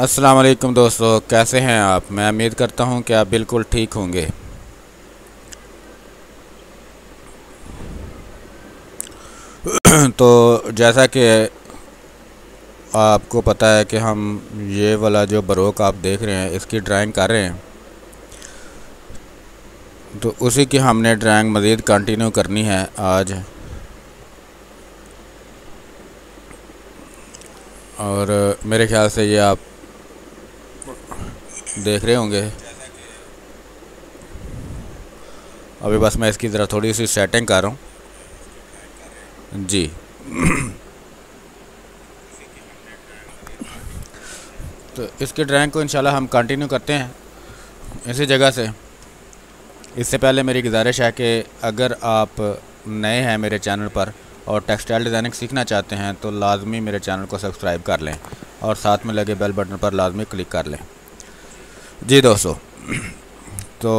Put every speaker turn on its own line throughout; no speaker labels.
अस्सलाम वालेकुम दोस्तों, कैसे हैं आप? मैं उम्मीद करता हूँ कि आप बिल्कुल ठीक होंगे। तो जैसा कि आपको पता है कि हम ये वाला जो बरोक आप देख रहे हैं, इसकी ड्राइंग कर रहे हैं। तो उसी की हमने ड्राइंग मज़ीद कंटिन्यू करनी है आज। और मेरे ख्याल से ये आप देख रहे होंगे। अभी बस मैं इसकी ज़रा थोड़ी सी सेटिंग कर रहा हूँ। जी। तो इसकी ड्राइंग को इंशाल्लाह हम कंटिन्यू करते हैं इसी जगह से। इससे पहले मेरी गुजारिश है कि अगर आप नए हैं मेरे चैनल पर और टेक्सटाइल डिज़ाइनिंग सीखना चाहते हैं तो लाजमी मेरे चैनल को सब्सक्राइब कर लें और साथ में लगे बेल बटन पर लाजमी क्लिक कर लें। जी दोस्तों तो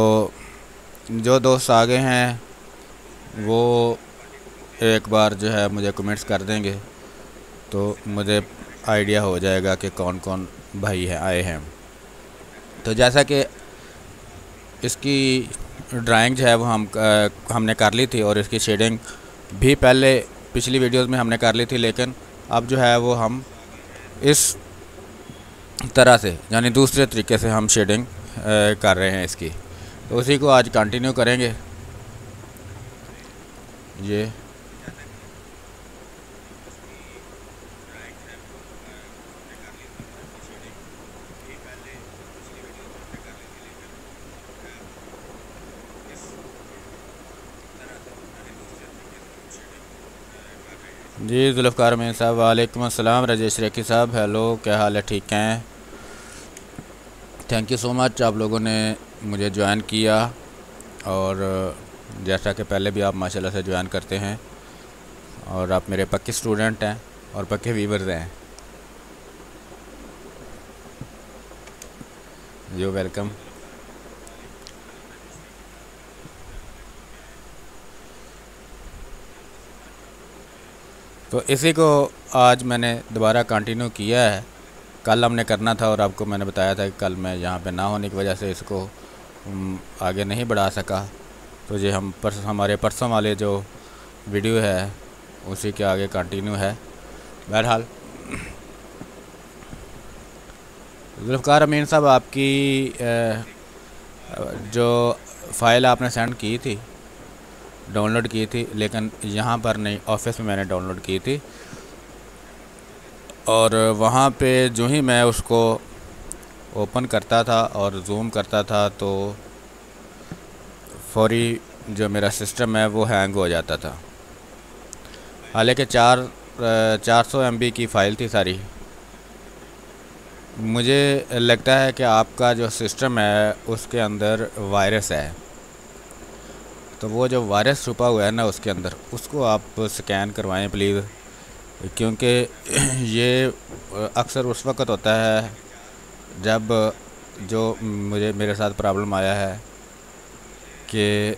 जो दोस्त आगे हैं वो एक बार जो है मुझे कमेंट्स कर देंगे तो मुझे आइडिया हो जाएगा कि कौन कौन भाई है आए हैं। तो जैसा कि इसकी ड्राइंग जो है वो हम आ, हमने कर ली थी और इसकी शेडिंग भी पहले पिछली वीडियोस में हमने कर ली थी लेकिन अब जो है वो हम इस तरह से, यानी दूसरे तरीके से हम शेडिंग कर रहे हैं इसकी। तो उसी को आज कंटिन्यू करेंगे। ये। जी, जुल्फ़ार में साहब, वालेकुम अस्सलाम, राजेश रेखी साहब, हेलो, क्या हाल है, ठीक हैं? थैंक यू सो मच आप लोगों ने मुझे ज्वाइन किया और जैसा कि पहले भी आप माशाल्लाह से ज्वाइन करते हैं और आप मेरे पक्के स्टूडेंट हैं और पक्के वीवर्स हैं। जो वेलकम तो इसी को आज मैंने दोबारा कंटिन्यू किया है। कल हमने करना था और आपको मैंने बताया था कि कल मैं यहाँ पे ना होने की वजह से इसको आगे नहीं बढ़ा सका। तो ये हम परस, हमारे परसों वाले जो वीडियो है, उसी के आगे कंटिन्यू है। बहरहाल जुल्फ़ार अमीन साहब, आपकी जो फ़ाइल आपने सेंड की थी डाउनलोड की थी, लेकिन यहाँ पर नहीं ऑफ़िस में मैंने डाउनलोड की थी। और वहाँ पे जो ही मैं उसको ओपन करता था और जूम करता था तो फौरी जो मेरा सिस्टम है, वो हैंग हो जाता था। हालाँकि चार चार सौ एमबी की फ़ाइल थी सारी। मुझे लगता है कि आपका जो सिस्टम है, उसके अंदर वायरस है। तो वो जो वायरस छुपा हुआ है ना, उसके अंदर, उसको आप स्कैन करवाएँ, प्लीज़। क्योंकि ये अक्सर उस वक्त होता है जब जो मुझे, मेरे साथ प्रॉब्लम आया है कि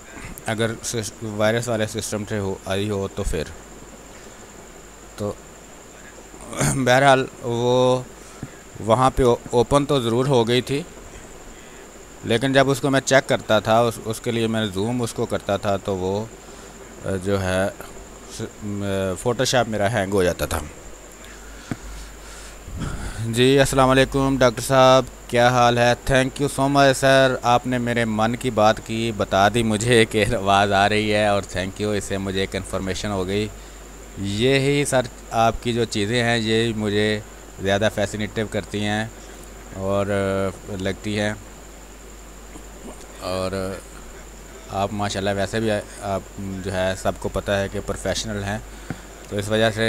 अगर वायरस वाले सिस्टम से हो, आई हो तो फिर। तो बहरहाल वो वहाँ पे ओपन तो ज़रूर हो गई थी, लेकिन जब उसको मैं चेक करता था, उस, उसके लिए मैं जूम उसको करता था तो वो जो है फ़ोटोशॉप मेरा हैंग हो जाता था। जी, अस्सलाम वालेकुम, डॉक्टर साहब, क्या हाल है? Thank you so much sir आपने मेरे मन की बात की, बता दी मुझे कि आवाज़ आ रही है और थैंक यू इससे मुझे एक इन्फॉर्मेशन हो गई। ये ही सर आपकी जो चीज़ें हैं, ये मुझे ज़्यादा फैसिनेटिव करती हैं और, लगती हैं। और आप माशाल्लाह वैसे भी, आप जो है सबको पता है कि प्रोफेशनल हैं। तो इस वजह से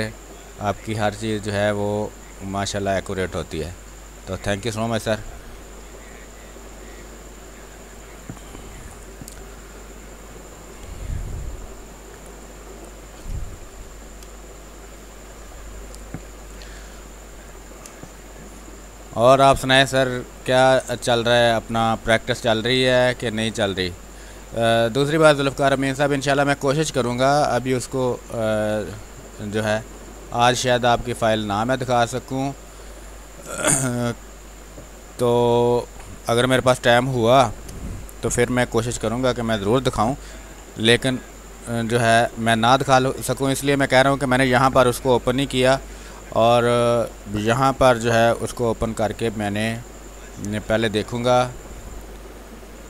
आपकी हर चीज़ जो है वो माशाल्लाह एक्यूरेट होती है। तो thank you so much sir और आप सुनाएँ सर क्या चल रहा है? अपना प्रैक्टिस चल रही है कि नहीं चल रही? दूसरी बात जुल्फ़ार अमीन साहब, इंशाल्लाह मैं कोशिश करूँगा अभी उसको जो है, आज शायद आपकी फ़ाइल ना मैं दिखा सकूँ। तो अगर मेरे पास टाइम हुआ तो फिर मैं कोशिश करूँगा कि मैं ज़रूर दिखाऊँ। लेकिन जो है, मैं ना दिखा सकूँ, इसलिए मैं कह रहा हूँ कि मैंने यहाँ पर उसको ओपन ही किया और यहाँ पर जो है, उसको ओपन करके मैंने पहले देखूँगा।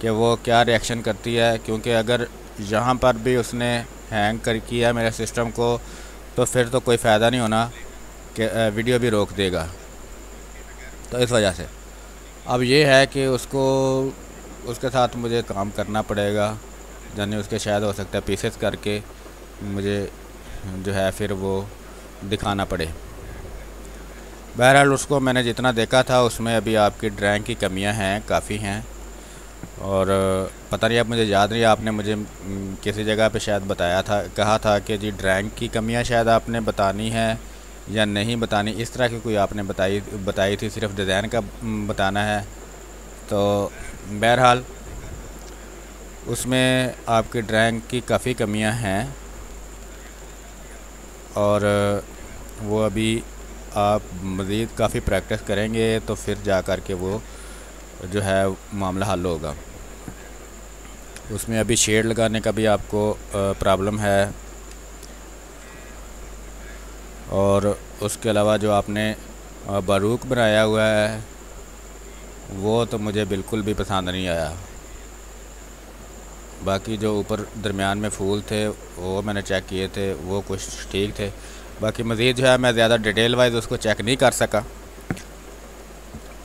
कि वो क्या रिएक्शन करती है, क्योंकि अगर यहाँ पर भी उसने हैंग कर किया मेरे सिस्टम को तो फिर तो कोई फ़ायदा नहीं होना कि वीडियो भी रोक देगा। तो इस वजह से। अब ये है कि उसको, उसके साथ मुझे काम करना पड़ेगा, यानी उसके शायद हो सकता है पीसेस करके मुझे जो है फिर वो दिखाना पड़े। बहरहाल उसको मैंने जितना देखा था, उसमें अभी आपकी ड्राइंग की कमियाँ हैं, काफ़ी हैं। और पता नहीं अब मुझे याद नहीं, आपने मुझे किसी जगह पे शायद बताया था, कहा था कि जी ड्राइंग की कमियाँ शायद आपने बतानी है या नहीं बतानी, इस तरह की कोई आपने बताई बताई थी, सिर्फ़ डिज़ाइन का बताना है। तो बहरहाल, उसमें आपकी ड्राइंग की काफ़ी कमियाँ हैं और, वो अभी आप मज़ीद काफ़ी प्रैक्टिस करेंगे तो फिर जा कर के वो जो है मामला हल होगा। उसमें अभी शेड लगाने का भी आपको प्रॉब्लम है। और उसके अलावा जो आपने बारूक बनाया हुआ है, वो तो मुझे बिल्कुल भी पसंद नहीं आया। बाकी जो ऊपर दरमियान में फूल थे, वो मैंने चेक किए थे, वो कुछ ठीक थे। बाकी मज़ीद जो है, मैं ज़्यादा डिटेल वाइज उसको चेक नहीं कर सका।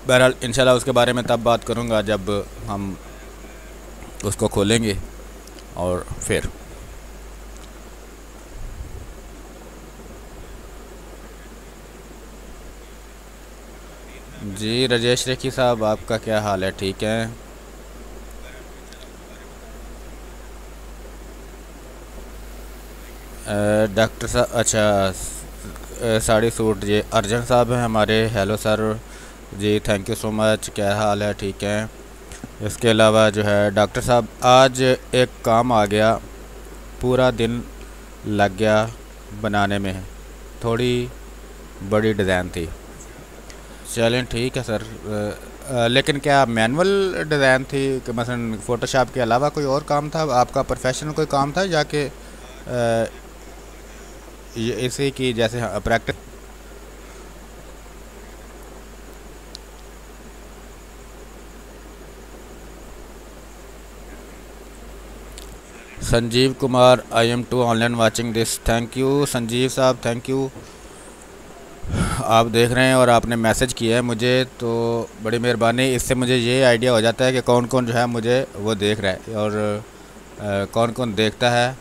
बहरहाल, इंशाल्लाह उसके बारे में तब बात करूँगा जब हम उसको खोलेंगे और फिर। जी, राजेश रेखी साहब, आपका क्या हाल है? ठीक है? डॉक्टर साहब अच्छा साड़ी सूट, ये अर्जन साहब हैं हमारे, hello sir. Ji thank you so much क्या हाल है? ठीक है? इसके अलावा जो है डॉक्टर साहब, आज एक काम आ गया। पूरा दिन लग गया बनाने में। थोड़ी बड़ी डिज़ाइन थी। चलें, ठीक है सर। लेकिन क्या मैनुअल डिज़ाइन थी? कि मसलन फ़ोटोशॉप के अलावा कोई और काम था? आपका प्रोफेशनल कोई काम था? या कि इसी की जैसे practice Sanjeev Kumar I am too online watching this thank you Sanjeev साहब थैंक यू आप देख रहे हैं और आपने मैसेज किया है मुझे तो बड़ी मेहरबानी। इससे मुझे ये आइडिया हो जाता है कि कौन कौन जो है मुझे वो देख रहा है और आ, कौन कौन देखता है।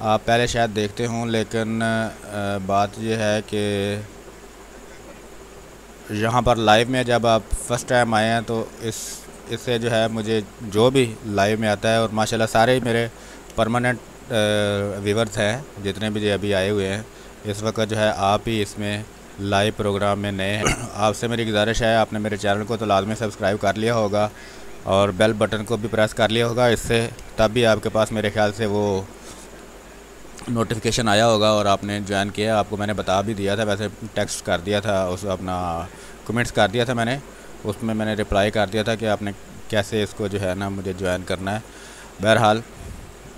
आप पहले शायद देखते हों लेकिन आ, बात यह है कि यहाँ पर लाइव में जब आप फ़र्स्ट टाइम आए हैं तो इस इससे जो है मुझे जो भी लाइव में आता है और माशाल्लाह सारे ही मेरे परमानेंट व्यूवर्स हैं, जितने भी जो अभी आए हुए हैं, इस वक्त जो है आप ही इसमें लाइव प्रोग्राम में नए हैं। आपसे मेरी गुजारिश है, आपने मेरे चैनल को तो लाजमी सब्सक्राइब कर लिया होगा और बेल बटन को भी प्रेस कर लिया होगा। इससे तब भी आपके पास मेरे ख्याल से वो नोटिफिकेशन आया होगा और आपने ज्वाइन किया। आपको मैंने बता भी दिया था, वैसे टेक्स्ट कर दिया था, उस अपना कमेंट्स कर दिया था मैंने। उसमें मैंने रिप्लाई कर दिया था कि आपने कैसे इसको जो है ना मुझे ज्वाइन करना है। बहरहाल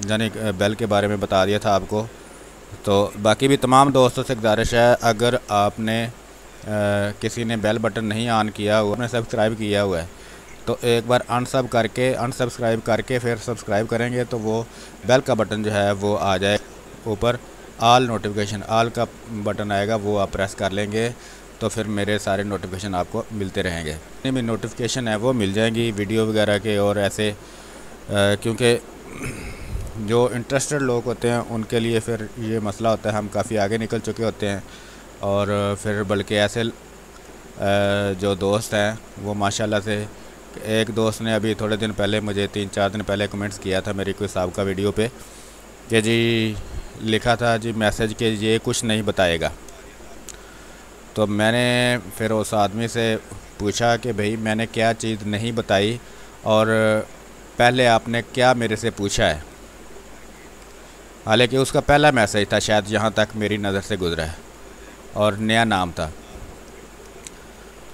यानी बेल के बारे में बता दिया था आपको। तो बाकी भी तमाम दोस्तों से गुजारिश है अगर आपने आ, किसी ने बेल बटन नहीं ऑन किया हुआ आपने सब्सक्राइब किया हुआ है तो एक बार अनसब करके अनसब्सक्राइब करके फिर सब्सक्राइब करेंगे तो वो बेल का बटन जो है वो आ जाए। ऊपर आल नोटिफिकेशन आल का बटन आएगा वो आप प्रेस कर लेंगे। तो फिर मेरे सारे नोटिफिकेशन आपको मिलते रहेंगे। जितनी भी नोटिफिकेशन है, वो मिल जाएँगी वीडियो वगैरह के और ऐसे क्योंकि जो इंटरेस्टेड लोग होते हैं, उनके लिए फिर ये मसला होता है, हम काफ़ी आगे निकल चुके होते हैं। और फिर बल्कि ऐसे जो दोस्त हैं, वो माशाल्लाह से, एक दोस्त ने अभी थोड़े दिन पहले मुझे तीन चार दिन पहले कमेंट्स किया था मेरी कोई का वीडियो पे, कि जी, लिखा था, जी मैसेज के ये कुछ नहीं बताएगा। तो मैंने फिर उस आदमी से पूछा कि भाई, मैंने क्या चीज़ नहीं बताई और पहले आपने क्या मेरे से पूछा है? हालाँकि उसका पहला मैसेज था शायद यहाँ तक मेरी नज़र से गुजरा है और नया नाम था।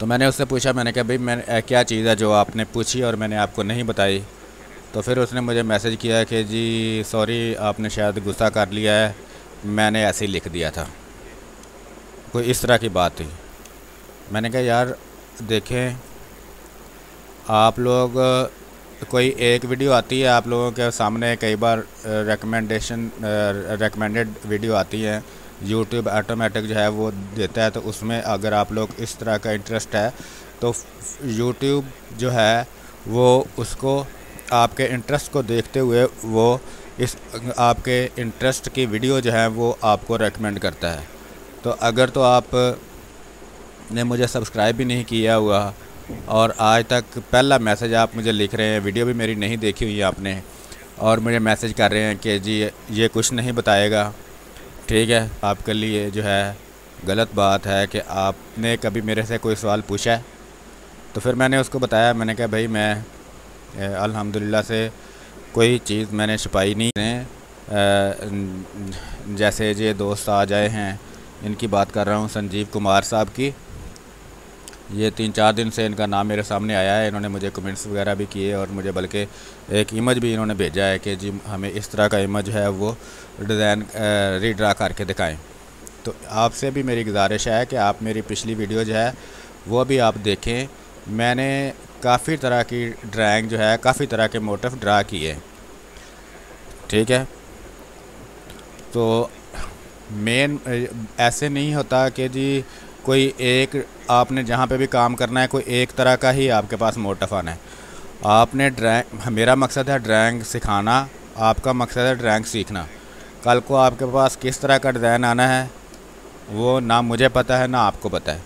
तो मैंने उससे पूछा, मैंने कहा, भाई मैं क्या चीज़ है जो आपने पूछी और मैंने आपको नहीं बताई? तो फिर उसने मुझे मैसेज किया कि, जी, सॉरी, आपने शायद गुस्सा कर लिया है, मैंने ऐसे ही लिख दिया था। कोई इस तरह की बात थी मैंने कहा, यार, देखें, आप लोग, कोई एक वीडियो आती है, आप लोगों के सामने कई बार रिकमेंडेशन रिकमेंडेड वीडियो आती है यूट्यूब ऑटोमेटिक जो है वो देता है तो उसमें अगर आप लोग इस तरह का इंटरेस्ट है तो यूट्यूब जो है, वो उसको, आपके इंटरेस्ट को देखते हुए वो इस, आपके इंटरेस्ट की वीडियो जो है वो आपको रेकमेंड करता है। तो अगर तो आप ने मुझे सब्सक्राइब भी नहीं किया हुआ और आज तक पहला मैसेज आप मुझे लिख रहे हैं, वीडियो भी मेरी नहीं देखी हुई आपने और मुझे मैसेज कर रहे हैं कि जी, ये कुछ नहीं बताएगा। ठीक है, आपके लिए जो है गलत बात है कि आपने कभी मेरे से कोई सवाल पूछा है। तो फिर मैंने उसको बताया, मैंने कहा, भाई, मैं अल्हम्दुलिल्लाह से कोई चीज़ मैंने छुपाई नहीं है। जैसे ये दोस्त आ जाए हैं इनकी बात कर रहा हूँ, संजीव कुमार साहब की। ये तीन चार दिन से इनका नाम मेरे सामने आया है, इन्होंने मुझे कमेंट्स वगैरह भी किए और मुझे बल्कि एक इमेज भी इन्होंने भेजा है कि जी, हमें इस तरह का इमेज है, वो डिज़ाइन रीड्रा करके दिखाएँ। तो आपसे भी मेरी गुजारिश है कि आप मेरी पिछली वीडियो जो है, वो भी आप देखें। मैंने काफ़ी तरह की ड्राइंग जो है, काफ़ी तरह के मोटिव ड्रा किए। ठीक है? तो मेन ऐसे नहीं होता कि जी कोई एक, आपने जहाँ पे भी काम करना है, कोई एक तरह का ही आपके पास मोटिव आना है। आपने ड्राइंग, मेरा मकसद है ड्राइंग सिखाना, आपका मकसद है ड्राइंग सीखना। कल को आपके पास किस तरह का डिज़ाइन आना है, वो ना मुझे पता है, ना आपको पता है।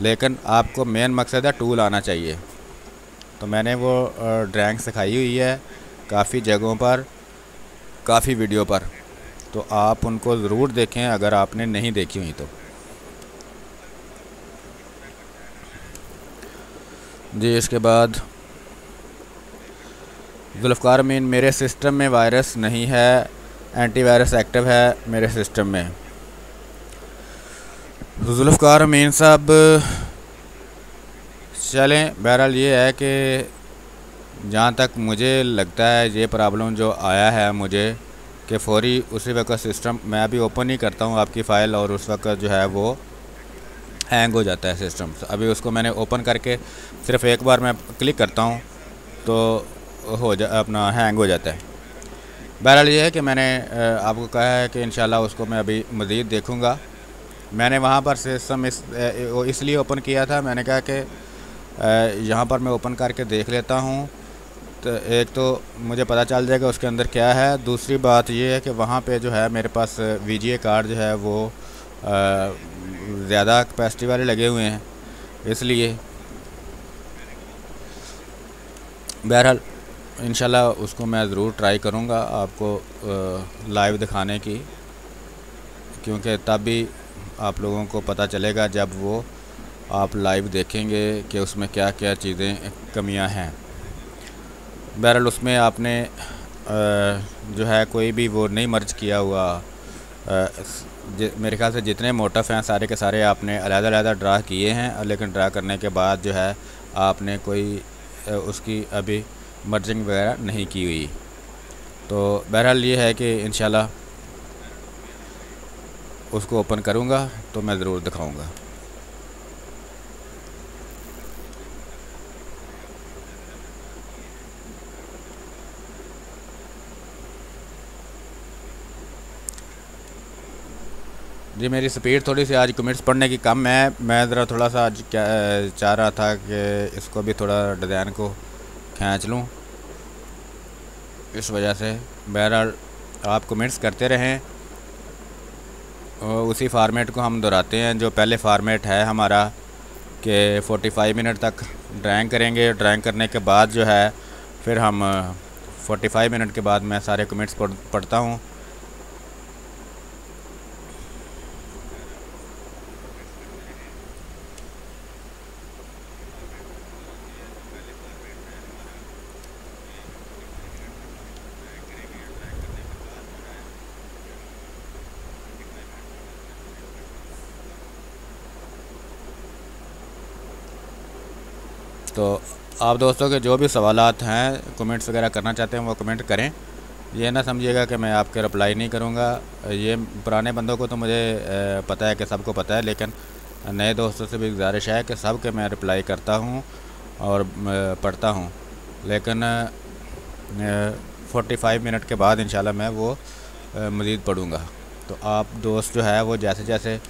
लेकिन आपको मेन मकसद है टूल आना चाहिए। तो मैंने वो ड्राइंग सिखाई हुई है काफ़ी जगहों पर, काफ़ी वीडियो पर। तो आप उनको ज़रूर देखें, अगर आपने नहीं देखी हुई तो। जी, इसके बाद जुल्फ़ार मीन मेरे सिस्टम में वायरस नहीं है, एंटीवायरस एक्टिव है मेरे सिस्टम में। जुल्फ़ार अमीन साहब, चलें, बहरहाल ये है कि जहाँ तक मुझे लगता है, ये प्रॉब्लम जो आया है मुझे कि फौरी उसी वक्त सिस्टम मैं अभी ओपन ही करता हूँ आपकी फ़ाइल और उस वक्त जो है वो हैंग हो जाता है सिस्टम अभी उसको मैंने ओपन करके सिर्फ़ एक बार मैं क्लिक करता हूँ तो हो जा, अपना हैंग हो जाता है। बहरहाल ये है कि मैंने आपको कहा है कि इन उसको मैं अभी मज़ीद देखूँगा। मैंने वहाँ पर सिस्टम इस इसलिए ओपन किया था, मैंने कहा कि यहाँ पर मैं ओपन करके देख लेता हूँ। तो एक तो मुझे पता चल जाएगा उसके अंदर क्या है। दूसरी बात ये है कि वहाँ पे जो है मेरे पास वीजीए कार्ड जो है वो ज़्यादा कैपेसिटी वाले लगे हुए हैं। इसलिए बहरहाल इन उसको मैं ज़रूर ट्राई करूँगा आपको लाइव दिखाने की। क्योंकि तब भी आप लोगों को पता चलेगा जब वो आप लाइव देखेंगे कि उसमें क्या क्या चीज़ें, कमियाँ हैं। बहरहाल उसमें आपने जो है कोई भी वो नहीं मर्ज किया हुआ। मेरे ख्याल से जितने मोटफ हैं सारे के सारे आपने अलग-अलग ड्रा किए हैं, लेकिन ड्रा करने के बाद जो है आपने कोई उसकी अभी मर्जिंग वगैरह नहीं की हुई। तो बहरहाल ये है कि इन उसको ओपन करूँगा तो मैं ज़रूर दिखाऊँगा। जी, मेरी स्पीड थोड़ी सी आज कमेंट्स पढ़ने की कम है। मैं ज़रा थोड़ा सा आज क्या, चाह रहा था कि इसको भी थोड़ा डिज़ाइन को खींच लूँ। इस वजह से बहरहाल आप कमेंट्स करते रहें। उसी फार्मेट को हम दोहराते हैं, जो पहले फार्मेट है हमारा, कि 45 मिनट तक ड्राइंग करेंगे। ड्राइंग करने के बाद जो है, फिर हम 45 मिनट के बाद मैं सारे कमेंट्स पढ़ता हूँ। तो आप दोस्तों के जो भी सवाल हैं कमेंट्स वगैरह करना चाहते हैं, वो कमेंट करें। ये ना समझिएगा कि मैं आपके रिप्लाई नहीं करूँगा। ये पुराने बंदों को तो मुझे पता है कि सबको पता है, लेकिन नए दोस्तों से भी गुजारिश है कि सब के मैं रिप्लाई करता हूँ और पढ़ता हूँ। लेकिन फोर्टी फाइव मिनट के बाद इंशाल्लाह मैं वो मज़ीद पढ़ूँगा। तो आप दोस्त जो है, वो जैसे जैसे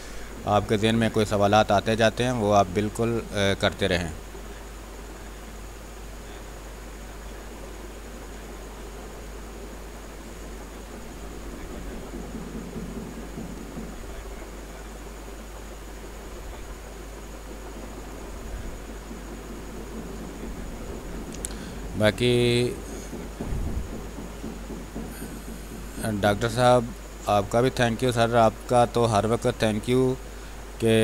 आपके ज़हन में कोई सवाल आते जाते हैं, वो आप बिल्कुल करते रहें। बाकी डॉक्टर साहब, आपका भी थैंक यू सर आपका तो हर वक्त थैंक यू कि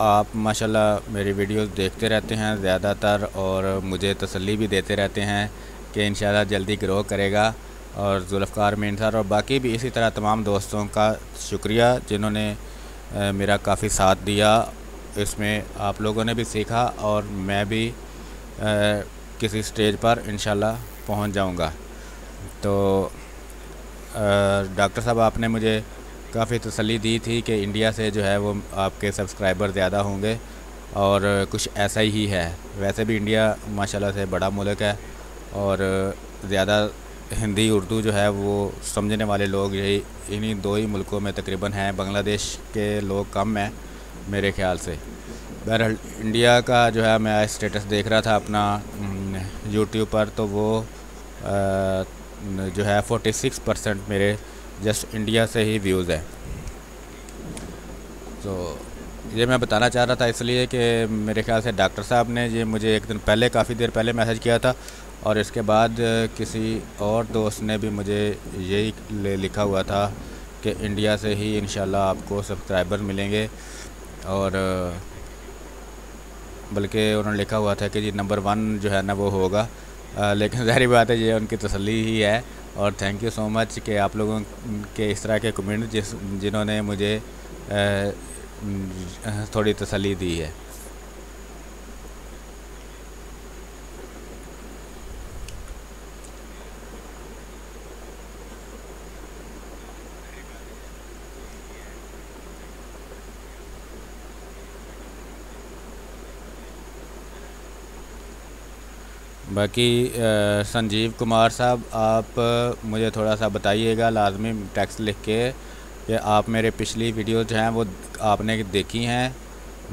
आप माशाल्लाह मेरी वीडियोस देखते रहते हैं ज़्यादातर और मुझे तसल्ली भी देते रहते हैं कि इन जल्दी ग्रो करेगा और जुल्फ़ार मीन सर और बाकी भी इसी तरह तमाम दोस्तों का शुक्रिया जिन्होंने मेरा काफ़ी साथ दिया। इसमें आप लोगों ने भी सीखा और मैं भी किसी स्टेज पर इन पहुँच जाऊँगा। तो डॉक्टर साहब, आपने मुझे काफ़ी तसली दी थी कि इंडिया से जो है वो आपके सब्सक्राइबर ज़्यादा होंगे और कुछ ऐसा ही है। वैसे भी इंडिया माशाल्लाह से बड़ा मुल्क है और ज़्यादा हिंदी, उर्दू जो है वो समझने वाले लोग यही, इन्हीं दो ही मुल्कों में तकरीबन हैं। बांग्लादेश के लोग कम हैं मेरे ख्याल से। बहरहाल इंडिया का जो है, मैं स्टेटस देख रहा था अपना यूट्यूब पर तो वो जो है 46 परसेंट मेरे जस्ट इंडिया से ही व्यूज़ हैं। तो ये मैं बताना चाह रहा था इसलिए कि मेरे ख्याल से डॉक्टर साहब ने ये मुझे एक दिन पहले, काफ़ी देर पहले मैसेज किया था और इसके बाद किसी और दोस्त ने भी मुझे यही लिखा हुआ था कि इंडिया से ही इन आपको सब्सक्राइबर मिलेंगे और बल्कि उन्होंने लिखा हुआ था कि जी नंबर वन जो है ना वो होगा। आ, लेकिन ज़ाहिर बात है ये उनकी तसली ही है। और थैंक यू सो मच कि आप लोगों के इस तरह के कमेंट जिस जिन्होंने मुझे आ, थोड़ी तसली दी है। बाकी संजीव कुमार साहब आप मुझे थोड़ा सा बताइएगा लाजमी टेक्स्ट लिख के कि आप मेरे पिछली वीडियो जो हैं वो आपने देखी हैं?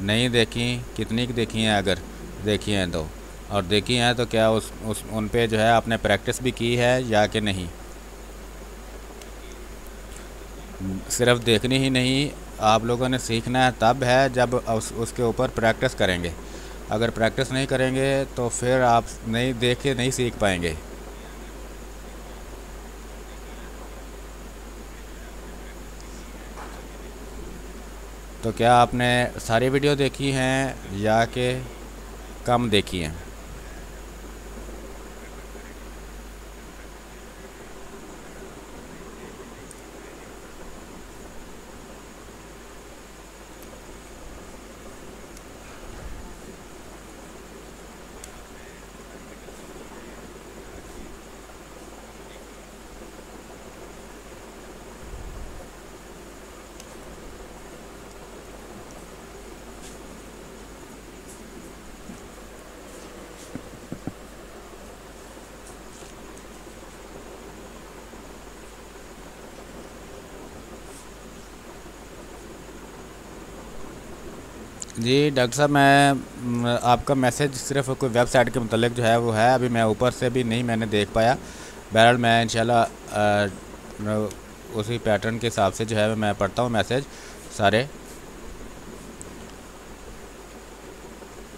नहीं देखी? कितनी की देखी हैं अगर देखी हैं तो? और देखी हैं तो क्या उस उस उन पे जो है आपने प्रैक्टिस भी की है या कि नहीं? सिर्फ़ देखनी ही नहीं आप लोगों ने सीखना है तब है जब उस, उसके ऊपर प्रैक्टिस करेंगे। अगर प्रैक्टिस नहीं करेंगे तो फिर आप नहीं देख के नहीं सीख पाएँगे। तो क्या आपने सारी वीडियो देखी हैं या के कम देखी हैं? जी, डॉक्टर साहब, मैं आपका मैसेज सिर्फ़ कोई वेबसाइट के मतलब जो है, वो है। अभी मैं ऊपर से भी नहीं, मैंने देख पाया। बहरहाल, मैं इंशाल्लाह उसी पैटर्न के हिसाब से जो है, मैं पढ़ता हूँ मैसेज सारे।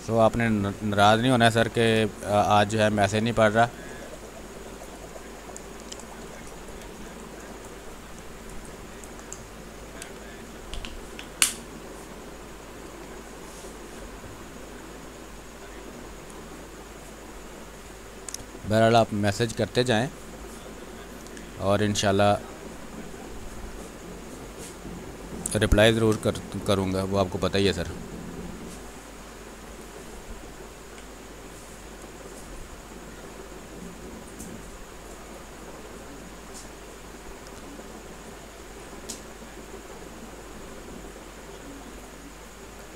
तो आपने नाराज़ नहीं होना है सर कि आज जो है मैसेज नहीं पढ़ रहा। बहरहाल आप मैसेज करते जाएँ और इन रिप्लाई ज़रूर कर, करूँगा, वो आपको पता ही है, सर।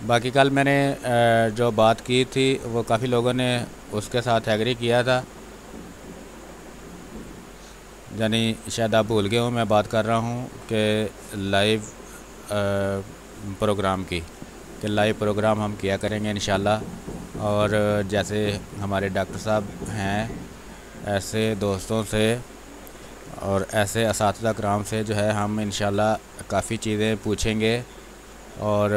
बाकी कल मैंने जो बात की थी, वो काफ़ी लोगों ने उसके साथ एग्री किया था। यानी शायद आप भूल गए हो मैं बात कर रहा हूँ कि लाइव प्रोग्राम की। कि लाइव प्रोग्राम हम किया करेंगे इन और जैसे हमारे डॉक्टर साहब हैं ऐसे दोस्तों से और ऐसे इस कराम से जो है हम इन काफ़ी चीज़ें पूछेंगे। और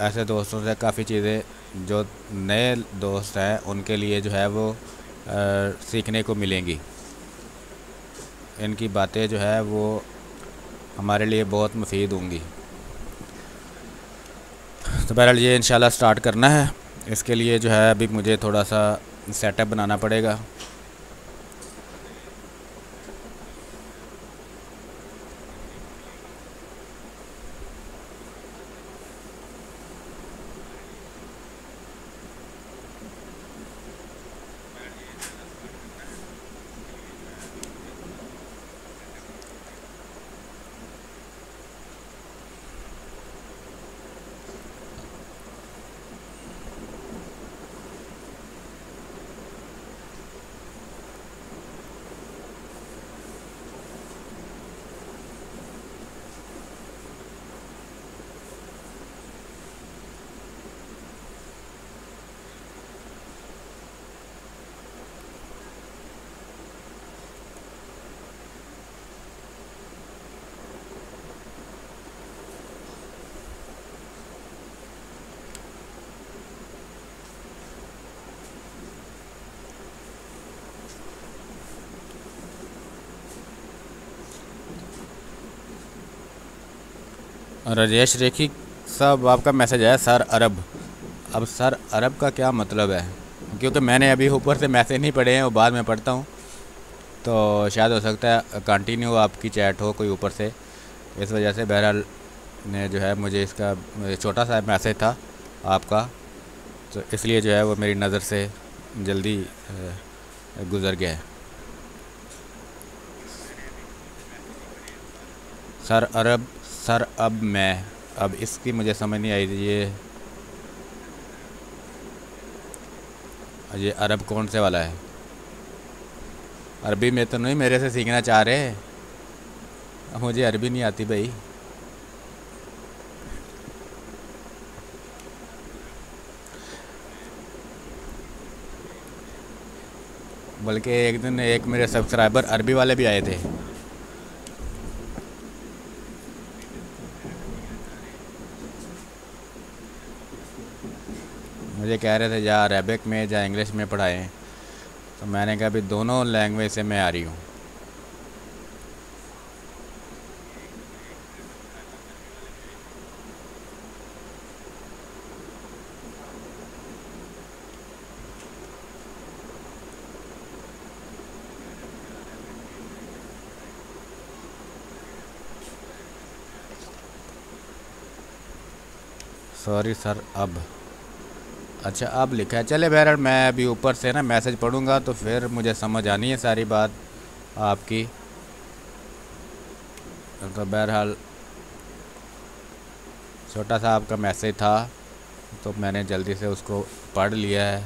ऐसे दोस्तों से काफ़ी चीज़ें जो नए दोस्त हैं उनके लिए जो है वो आ, सीखने को मिलेंगी। इनकी बातें जो है वो हमारे लिए बहुत मुफीद होंगी। तो बहरहाल ये इन स्टार्ट करना है। इसके लिए जो है अभी मुझे थोड़ा सा सेटअप बनाना पड़ेगा। राजेश रेखी साहब आपका मैसेज आया सर अरब। अब सर अरब का क्या मतलब है? क्योंकि मैंने अभी ऊपर से मैसेज नहीं पढ़े हैं, वो बाद में पढ़ता हूँ। तो शायद हो सकता है कंटिन्यू आपकी चैट हो कोई ऊपर से। इस वजह से बहरहाल ने जो है, मुझे इसका छोटा सा मैसेज था आपका। तो इसलिए जो है, वो मेरी नज़र से जल्दी गुज़र गया है। सर अरब सर, अब मैं, अब इसकी मुझे समझ नहीं आई ये ये अरब कौन से वाला है? अरबी में तो नहीं, मेरे से सीखना चाह रहे मुझे अरबी नहीं आती भाई। बल्कि एक दिन एक मेरे सब्सक्राइबर अरबी वाले भी आए थे। मुझे कह रहे थे या अरेबिक में या इंग्लिश में पढ़ाएँ। तो मैंने कहा, अभी दोनों लैंग्वेज से मैं आ रही हूँ। सॉरी सर अब। अच्छा अब लिखा है। चले बहरहाल मैं अभी ऊपर से ना मैसेज पढ़ूँगा तो फिर मुझे समझ आनी है सारी बात आपकी। तो बहरहाल, छोटा सा आपका मैसेज था तो मैंने जल्दी से उसको पढ़ लिया है।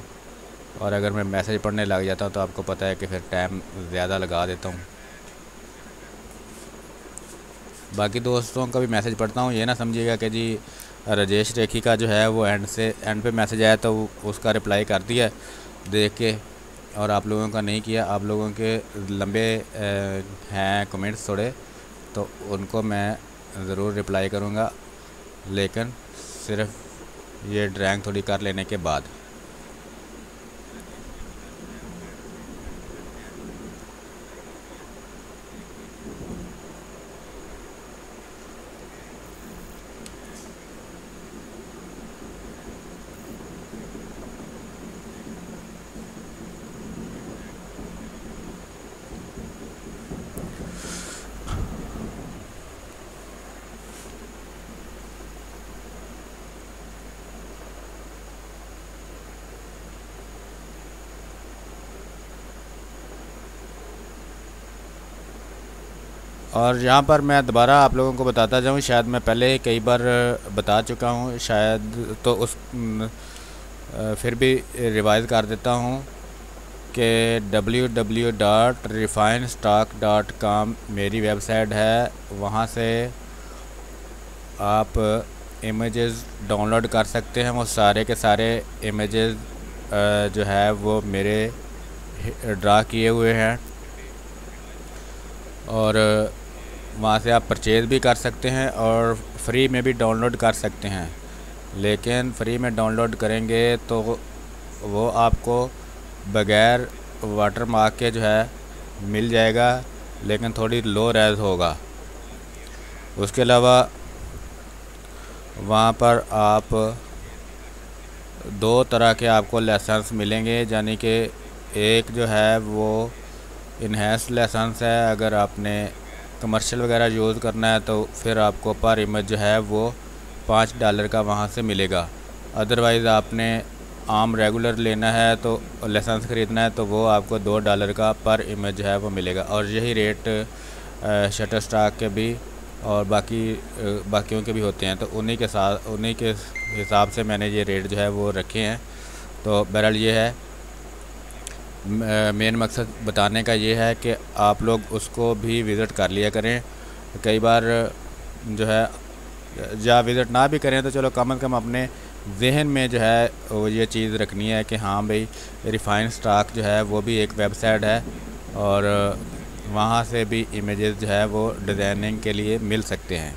और अगर मैं मैसेज पढ़ने लग जाता हूँ तो आपको पता है कि फिर टाइम ज़्यादा लगा देता हूँ। बाकी दोस्तों का भी मैसेज पढ़ता हूँ, ये ना समझिएगा कि जी राजेश रेखी का जो है वो एंड से एंड पे मैसेज आया तो उसका रिप्लाई कर दिया देख के और आप लोगों का नहीं किया। आप लोगों के लंबे हैं कमेंट्स थोड़े तो उनको मैं ज़रूर रिप्लाई करूँगा। लेकिन सिर्फ़ ये ड्राइंग थोड़ी कर लेने के बाद। और यहाँ पर मैं दोबारा आप लोगों को बताता जाऊँ, शायद मैं पहले कई बार बता चुका हूँ, शायद तो उस फिर भी रिवाइज कर देता हूँ कि W W dot refine stock dot com मेरी वेबसाइट है, वहाँ से आप इमेजेस डाउनलोड कर सकते हैं, वो सारे के सारे इमेजेस जो है वो मेरे ड्रा किए हुए हैं। और वहाँ से आप परचेज़ भी कर सकते हैं और फ्री में भी डाउनलोड कर सकते हैं। लेकिन फ्री में डाउनलोड करेंगे तो वो आपको बग़ैर वाटर मार्क के जो है मिल जाएगा, लेकिन थोड़ी लो रेज होगा। उसके अलावा वहाँ पर आप दो तरह के आपको लाइसेंस मिलेंगे, यानी कि एक जो है वो इन्हेंस लाइसेंस है, अगर आपने कमर्शियल वगैरह यूज़ करना है तो फिर आपको पर इमेज जो है वो पाँच डॉलर का वहाँ से मिलेगा। अदरवाइज़ आपने आम रेगुलर लेना है तो लाइसेंस ख़रीदना है तो वो आपको दो डॉलर का पर इमेज जो है वो मिलेगा। और यही रेट शटर स्टॉक के भी और बाकी बाकियों के भी होते हैं। तो उन्हीं के साथ, उन्हीं के हिसाब से मैंने ये रेट जो है वो रखे हैं। तो बहरहाल ये है। मेन मकसद बताने का ये है कि आप लोग उसको भी विज़िट कर लिया करें। कई बार जो है, या विज़िट ना भी करें तो चलो कम अज़ कम अपने जहन में जो है, वो ये चीज़ रखनी है कि हाँ भाई, रिफ़ाइन स्टॉक जो है, वो भी एक वेबसाइट है और वहाँ से भी इमेजेस जो है, वो डिज़ाइनिंग के लिए मिल सकते हैं।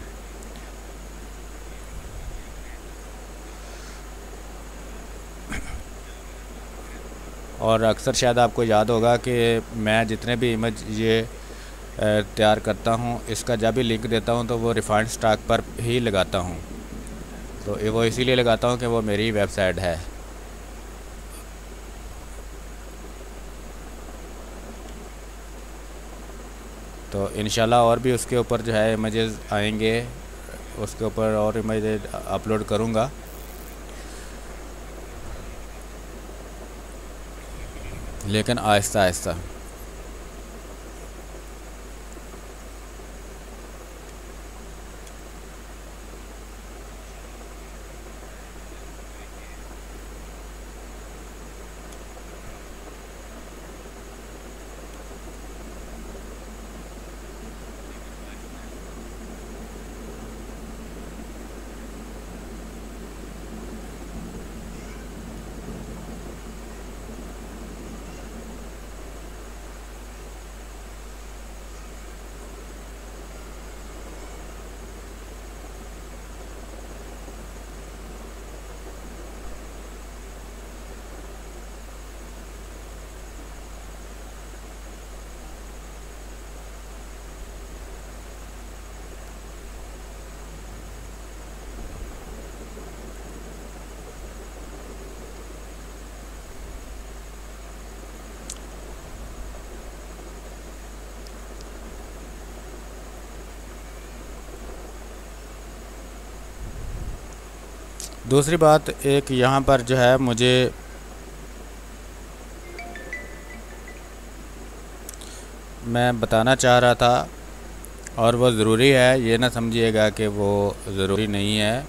और अक्सर शायद आपको याद होगा कि मैं जितने भी इमेज ये तैयार करता हूँ, इसका जब भी लिंक देता हूँ तो वो रिफाइंड स्टॉक पर ही लगाता हूँ। तो वो इसीलिए लगाता हूँ कि वो मेरी वेबसाइट है। तो इन और भी उसके ऊपर जो है इमेजेस आएँगे, उसके ऊपर और इमेज अपलोड करूँगा। लेकिन आहिस्ता आहिस्ता दूसरी बात, एक यहाँ पर जो है मुझे मैं बताना चाह रहा था, और वो ज़रूरी है, ये ना समझिएगा कि वो ज़रूरी नहीं है।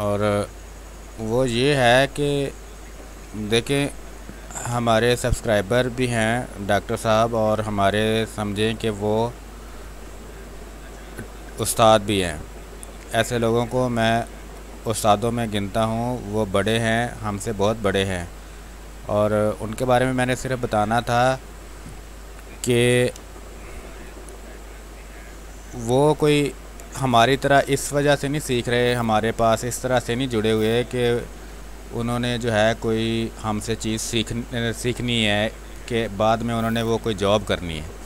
और वो ये है कि देखें, हमारे सब्सक्राइबर भी हैं डॉक्टर साहब, और हमारे समझें कि वो उस्ताद भी हैं। ऐसे लोगों को मैं उस्तादों में गिनता हूँ, वो बड़े हैं, हमसे बहुत बड़े हैं। और उनके बारे में मैंने सिर्फ़ बताना था कि वो कोई हमारी तरह इस वजह से नहीं सीख रहे, हमारे पास इस तरह से नहीं जुड़े हुए कि उन्होंने जो है कोई हमसे चीज़ सीख सीखनी है कि बाद में उन्होंने वो कोई जॉब करनी है।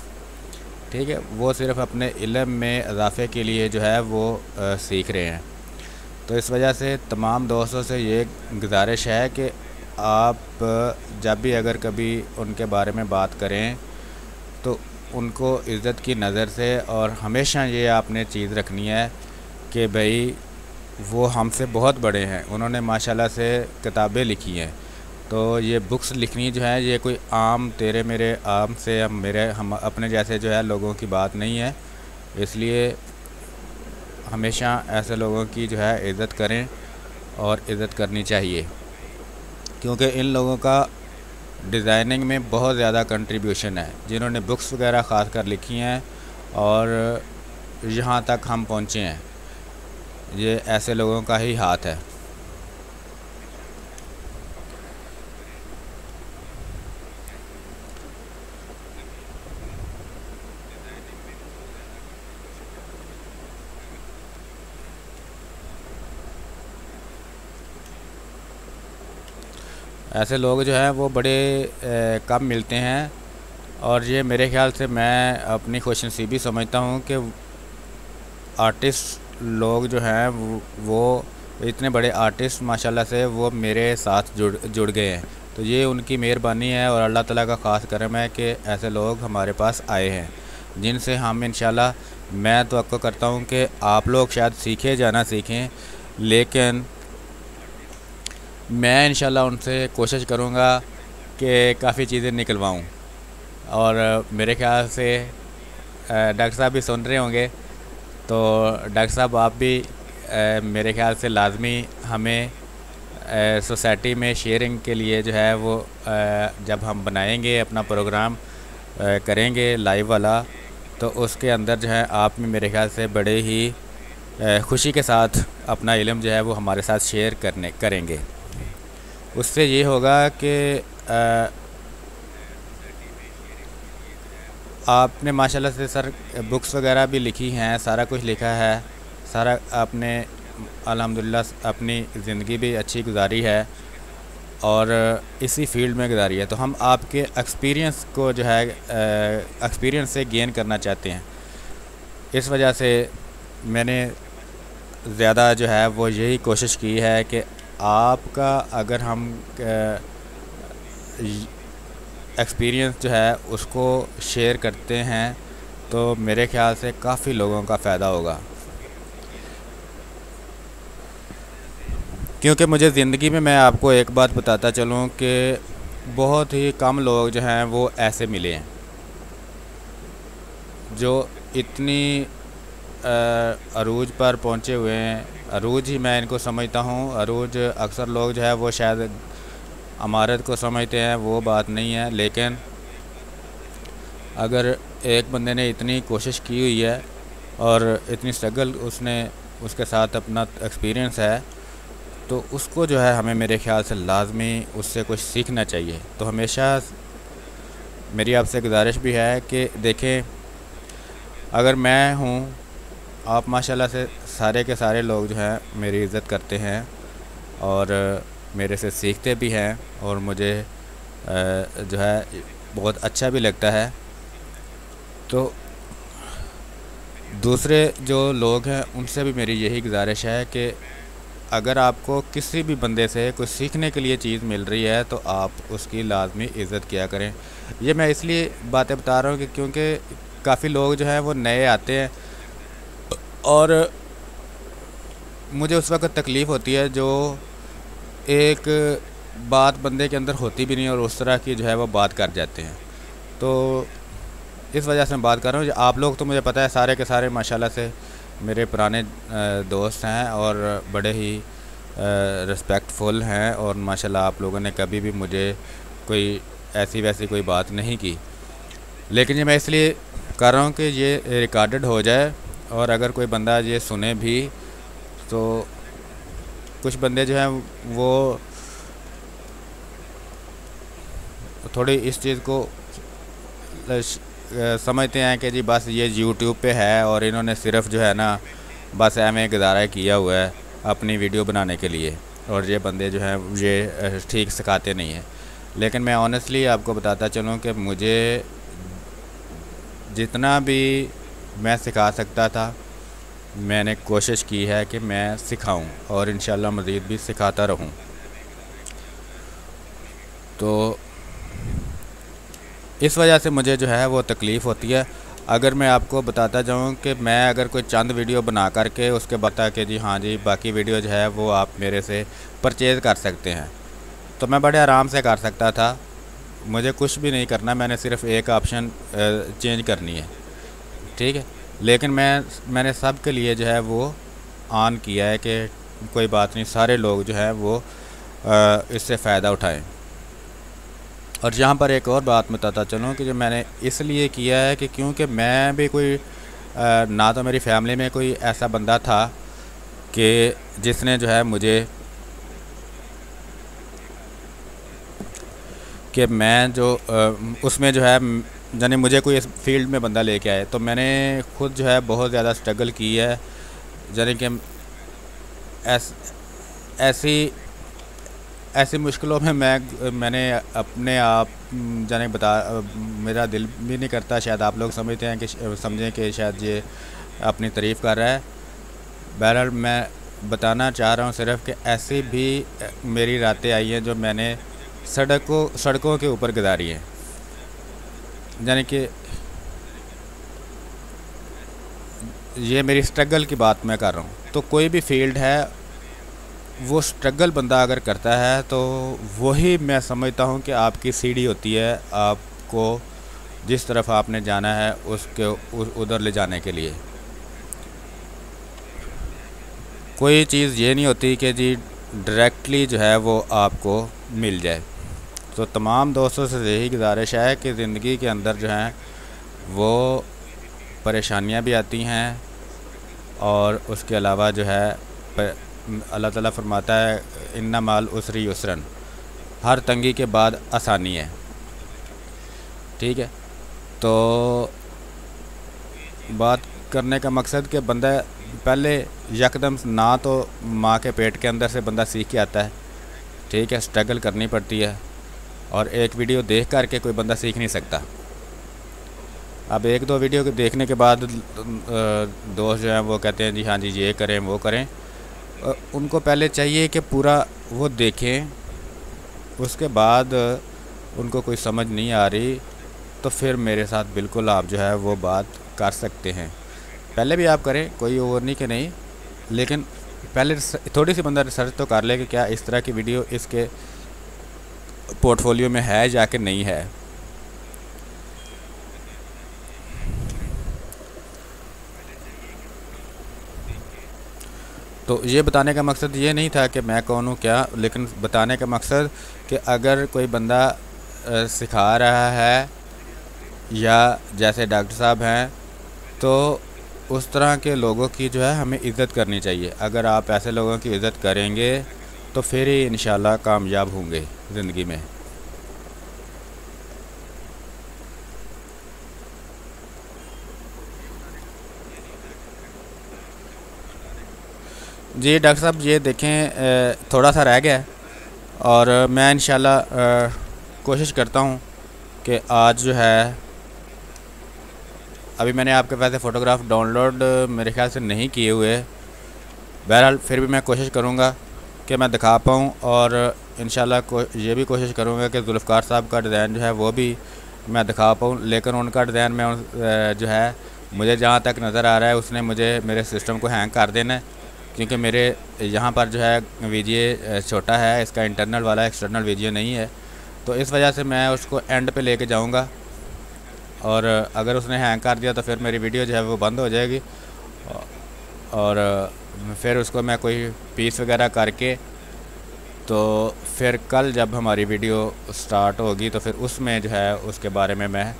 ठीक है वो सिर्फ़ अपने इलम में इजाफे के लिए जो है वो आ, सीख रहे हैं। तो इस वजह से तमाम दोस्तों से ये गुजारिश है कि आप जब भी अगर कभी उनके बारे में बात करें तो उनको इज़्ज़त की नज़र से और हमेशा ये आपने चीज़ रखनी है कि भाई वो हमसे बहुत बड़े हैं। उन्होंने माशाल्लाह से किताबें लिखी हैं। तो ये बुक्स लिखनी जो है, ये कोई आम तेरे मेरे आम से हम मेरे हम अपने जैसे जो है लोगों की बात नहीं है। इसलिए हमेशा ऐसे लोगों की जो है इज़्ज़त करें और इज़्ज़त करनी चाहिए, क्योंकि इन लोगों का डिज़ाइनिंग में बहुत ज़्यादा कंट्रीब्यूशन है, जिन्होंने बुक्स वगैरह ख़ास कर लिखी हैं और यहाँ तक हम पहुँचे हैं। ये ऐसे लोगों का ही हाथ है। ऐसे लोग जो हैं वो बड़े ए, कम मिलते हैं। और ये मेरे ख्याल से मैं अपनी खुश नसीबी समझता हूँ कि आर्टिस्ट लोग जो हैं वो इतने बड़े आर्टिस्ट माशाल्लाह से वो मेरे साथ जुड़ जुड़ गए हैं। तो ये उनकी मेहरबानी है और अल्लाह ताला का ख़ास करम है कि ऐसे लोग हमारे पास आए हैं जिनसे हम इन मैं तो करता हूँ कि आप लोग शायद सीखे जाना सीखें लेकिन मैं इन उनसे कोशिश करूँगा कि काफ़ी चीज़ें निकलवाऊँ। और मेरे ख्याल से डॉक्टर साहब भी सुन रहे होंगे तो डॉक्टर साहब आप भी मेरे ख्याल से लाजमी हमें सोसाइटी में शेयरिंग के लिए जो है वो जब हम बनाएँगे अपना प्रोग्राम करेंगे लाइव वाला तो उसके अंदर जो है आप भी मेरे ख्याल से बड़े ही खुशी के साथ अपना इलम जो है वो हमारे साथ शेयर करने, करेंगे। उससे ये होगा कि आपने माशाल्लाह से सर, बुक्स वगैरह भी लिखी हैं, सारा कुछ लिखा है, सारा आपने, अल्हम्दुलिल्लाह, अपनी ज़िंदगी भी अच्छी गुजारी है और इसी फ़ील्ड में गुजारी है। तो हम आपके एक्सपीरियंस को जो है एक्सपीरियंस से गेन करना चाहते हैं। इस वजह से मैंने ज़्यादा जो है वो यही कोशिश की है कि आपका अगर हम एक्सपीरियंस जो है उसको शेयर करते हैं तो मेरे ख्याल से काफ़ी लोगों का फ़ायदा होगा। क्योंकि मुझे ज़िंदगी में मैं आपको एक बात बताता चलूँ कि बहुत ही कम लोग जो हैं वो ऐसे मिले हैं, जो इतनी अरूज पर पहुँचे हुए हैं अरूज ही मैं इनको समझता हूँ अरूज अक्सर लोग जो है वो शायद अमारत को समझते हैं, वो बात नहीं है, लेकिन अगर एक बंदे ने इतनी कोशिश की हुई है और इतनी स्ट्रगल उसने, उसके साथ अपना एक्सपीरियंस है तो उसको जो है हमें मेरे ख्याल से लाजमी उससे कुछ सीखना चाहिए। तो हमेशा मेरी आपसे गुजारिश भी है कि देखें, अगर मैं हूँ, आप माशाल्लाह से सारे के सारे लोग जो हैं मेरी इज़्ज़त करते हैं और मेरे से सीखते भी हैं और मुझे जो है बहुत अच्छा भी लगता है। तो दूसरे जो लोग हैं उनसे भी मेरी यही गुजारिश है कि अगर आपको किसी भी बंदे से कुछ सीखने के लिए चीज़ मिल रही है तो आप उसकी लाजमी इज़्ज़त किया करें। ये मैं इसलिए बातें बता रहा हूँ कि क्योंकि काफ़ी लोग जो हैं वो नए आते हैं और मुझे उस वक्त तकलीफ़ होती है जो एक बात बंदे के अंदर होती भी नहीं और उस तरह की जो है वो बात कर जाते हैं। तो इस वजह से मैं बात कर रहा हूँ। आप लोग तो मुझे पता है सारे के सारे माशाल्लाह से मेरे पुराने दोस्त हैं और बड़े ही रिस्पेक्टफुल हैं और माशाल्लाह आप लोगों ने कभी भी मुझे कोई ऐसी वैसी कोई बात नहीं की। लेकिन ये मैं इसलिए कर रहा हूँ कि ये रिकॉर्डेड हो जाए और अगर कोई बंदा ये सुने भी तो कुछ बंदे जो हैं वो थोड़ी इस चीज़ को समझते हैं कि जी बस ये यूट्यूब पे है और इन्होंने सिर्फ़ जो है ना बस एम ए गुजारा किया हुआ है अपनी वीडियो बनाने के लिए और ये बंदे जो हैं ये ठीक सिखाते नहीं हैं। लेकिन मैं ऑनेस्टली आपको बताता चलूँ कि मुझे जितना भी मैं सिखा सकता था मैंने कोशिश की है कि मैं सिखाऊं और इन मज़ीद भी सिखाता रहूँ। तो इस वजह से मुझे जो है वो तकलीफ़ होती है। अगर मैं आपको बताता जाऊँ कि मैं अगर कोई चंद वीडियो बना करके उसके बता के जी हाँ जी, बाकी वीडियो जो है वो आप मेरे से परचेज़ कर सकते हैं। तो मैं बड़े आराम से कर सकता था। मुझे कुछ भी नहीं करना, मैंने सिर्फ़ एक ऑप्शन चेंज करनी है। ठीक है? लेकिन मैं, मैंने सब के लिए जो है वो ऑन किया है कि कोई बात नहीं, सारे लोग जो है वो इससे फ़ायदा उठाएँ। और यहाँ पर एक और बात बताता चलूँ कि जो मैंने इसलिए किया है कि क्योंकि मैं भी कोई ना तो मेरी फैमिली में कोई ऐसा बंदा था कि जिसने जो है मुझे कि मैं जो उसमें जो है यानी मुझे कोई इस फ़ील्ड में बंदा लेके आए तो मैंने खुद जो है बहुत ज़्यादा स्ट्रगल की है। यानी कि ऐस, ऐसी ऐसी मुश्किलों में मैं मैंने अपने आप जाने बता मेरा दिल भी नहीं करता शायद आप लोग समझते हैं कि समझें कि शायद ये अपनी तारीफ़ कर रहा है। बहरहाल मैं बताना चाह रहा हूँ सिर्फ़ कि ऐसी भी मेरी रातें आई हैं जो मैंने सड़कों सड़कों के ऊपर गुजारी है। यानी कि ये मेरी स्ट्रगल की बात मैं कर रहा हूँ। तो कोई भी फ़ील्ड है, वो स्ट्रगल बंदा अगर करता है तो वही मैं समझता हूँ कि आपकी सीढ़ी होती है आपको जिस तरफ़ आपने जाना है उसके उधर ले जाने के लिए। कोई चीज़ ये नहीं होती कि जी डायरेक्टली जो है वो आपको मिल जाए। तो तमाम दोस्तों से यही गुजारिश है कि ज़िंदगी के अंदर जो है, वो परेशानियाँ भी आती हैं और उसके अलावा जो है अल्लाह ताला फरमाता है, इन्ना माल उसरी यसरन हर तंगी के बाद आसानी है। ठीक है? तो बात करने का मकसद कि बंदा पहले यकदम ना तो माँ के पेट के अंदर से बंदा सीख के आता है। ठीक है? स्ट्रगल करनी पड़ती है। और एक वीडियो देख कर के कोई बंदा सीख नहीं सकता। अब एक दो वीडियो देखने के बाद दोस्त जो हैं वो कहते हैं, जी हाँ जी, ये करें, वो करें। उनको पहले चाहिए कि पूरा वो देखें, उसके बाद उनको कोई समझ नहीं आ रही तो फिर मेरे साथ बिल्कुल आप जो है वो बात कर सकते हैं। पहले भी आप करें, कोई ओवर नहीं कि नहीं, लेकिन पहले थोड़ी सी बंदा रिसर्च तो कर ले कि क्या इस तरह की वीडियो इसके पोर्टफोलियो में है या कि नहीं है? तो ये बताने का मकसद ये नहीं था कि मैं कौन हूँ क्या, लेकिन बताने का मकसद कि अगर कोई बंदा सिखा रहा है या जैसे डॉक्टर साहब हैं तो उस तरह के लोगों की जो है हमें इज़्ज़त करनी चाहिए। अगर आप ऐसे लोगों की इज़्ज़त करेंगे तो फिर ही इन कामयाब होंगे ज़िंदगी में। जी, डॉक्टर साहब, ये देखें थोड़ा सा रह गया और मैं इन कोशिश करता हूँ कि आज जो है, अभी मैंने आपके पास फ़ोटोग्राफ डाउनलोड मेरे ख्याल से नहीं किए हुए। बहरहाल, फिर भी मैं कोशिश करूँगा कि मैं दिखा पाऊँ और इन को, ये भी कोशिश करूँगा कि जुल्फ़ार साहब का डिज़ाइन जो है वो भी मैं दिखा पाऊँ। लेकिन उनका डिज़ाइन में जो है, मुझे जहाँ तक नज़र आ रहा है, उसने मुझे, मेरे सिस्टम को हैंग कर देना है। क्योंकि मेरे यहाँ पर जो है वीजिए छोटा है, इसका इंटरनल वाला, एक्सटर्नल वीजियो नहीं है। तो इस वजह से मैं उसको एंड पे लेके जाऊँगा। और अगर उसने हैंग कर दिया तो फिर मेरी वीडियो जो है वो बंद हो जाएगी। और फिर उसको मैं कोई पीस वगैरह करके तो फिर कल जब हमारी वीडियो स्टार्ट होगी तो फिर उसमें जो है, उसके बारे में मैं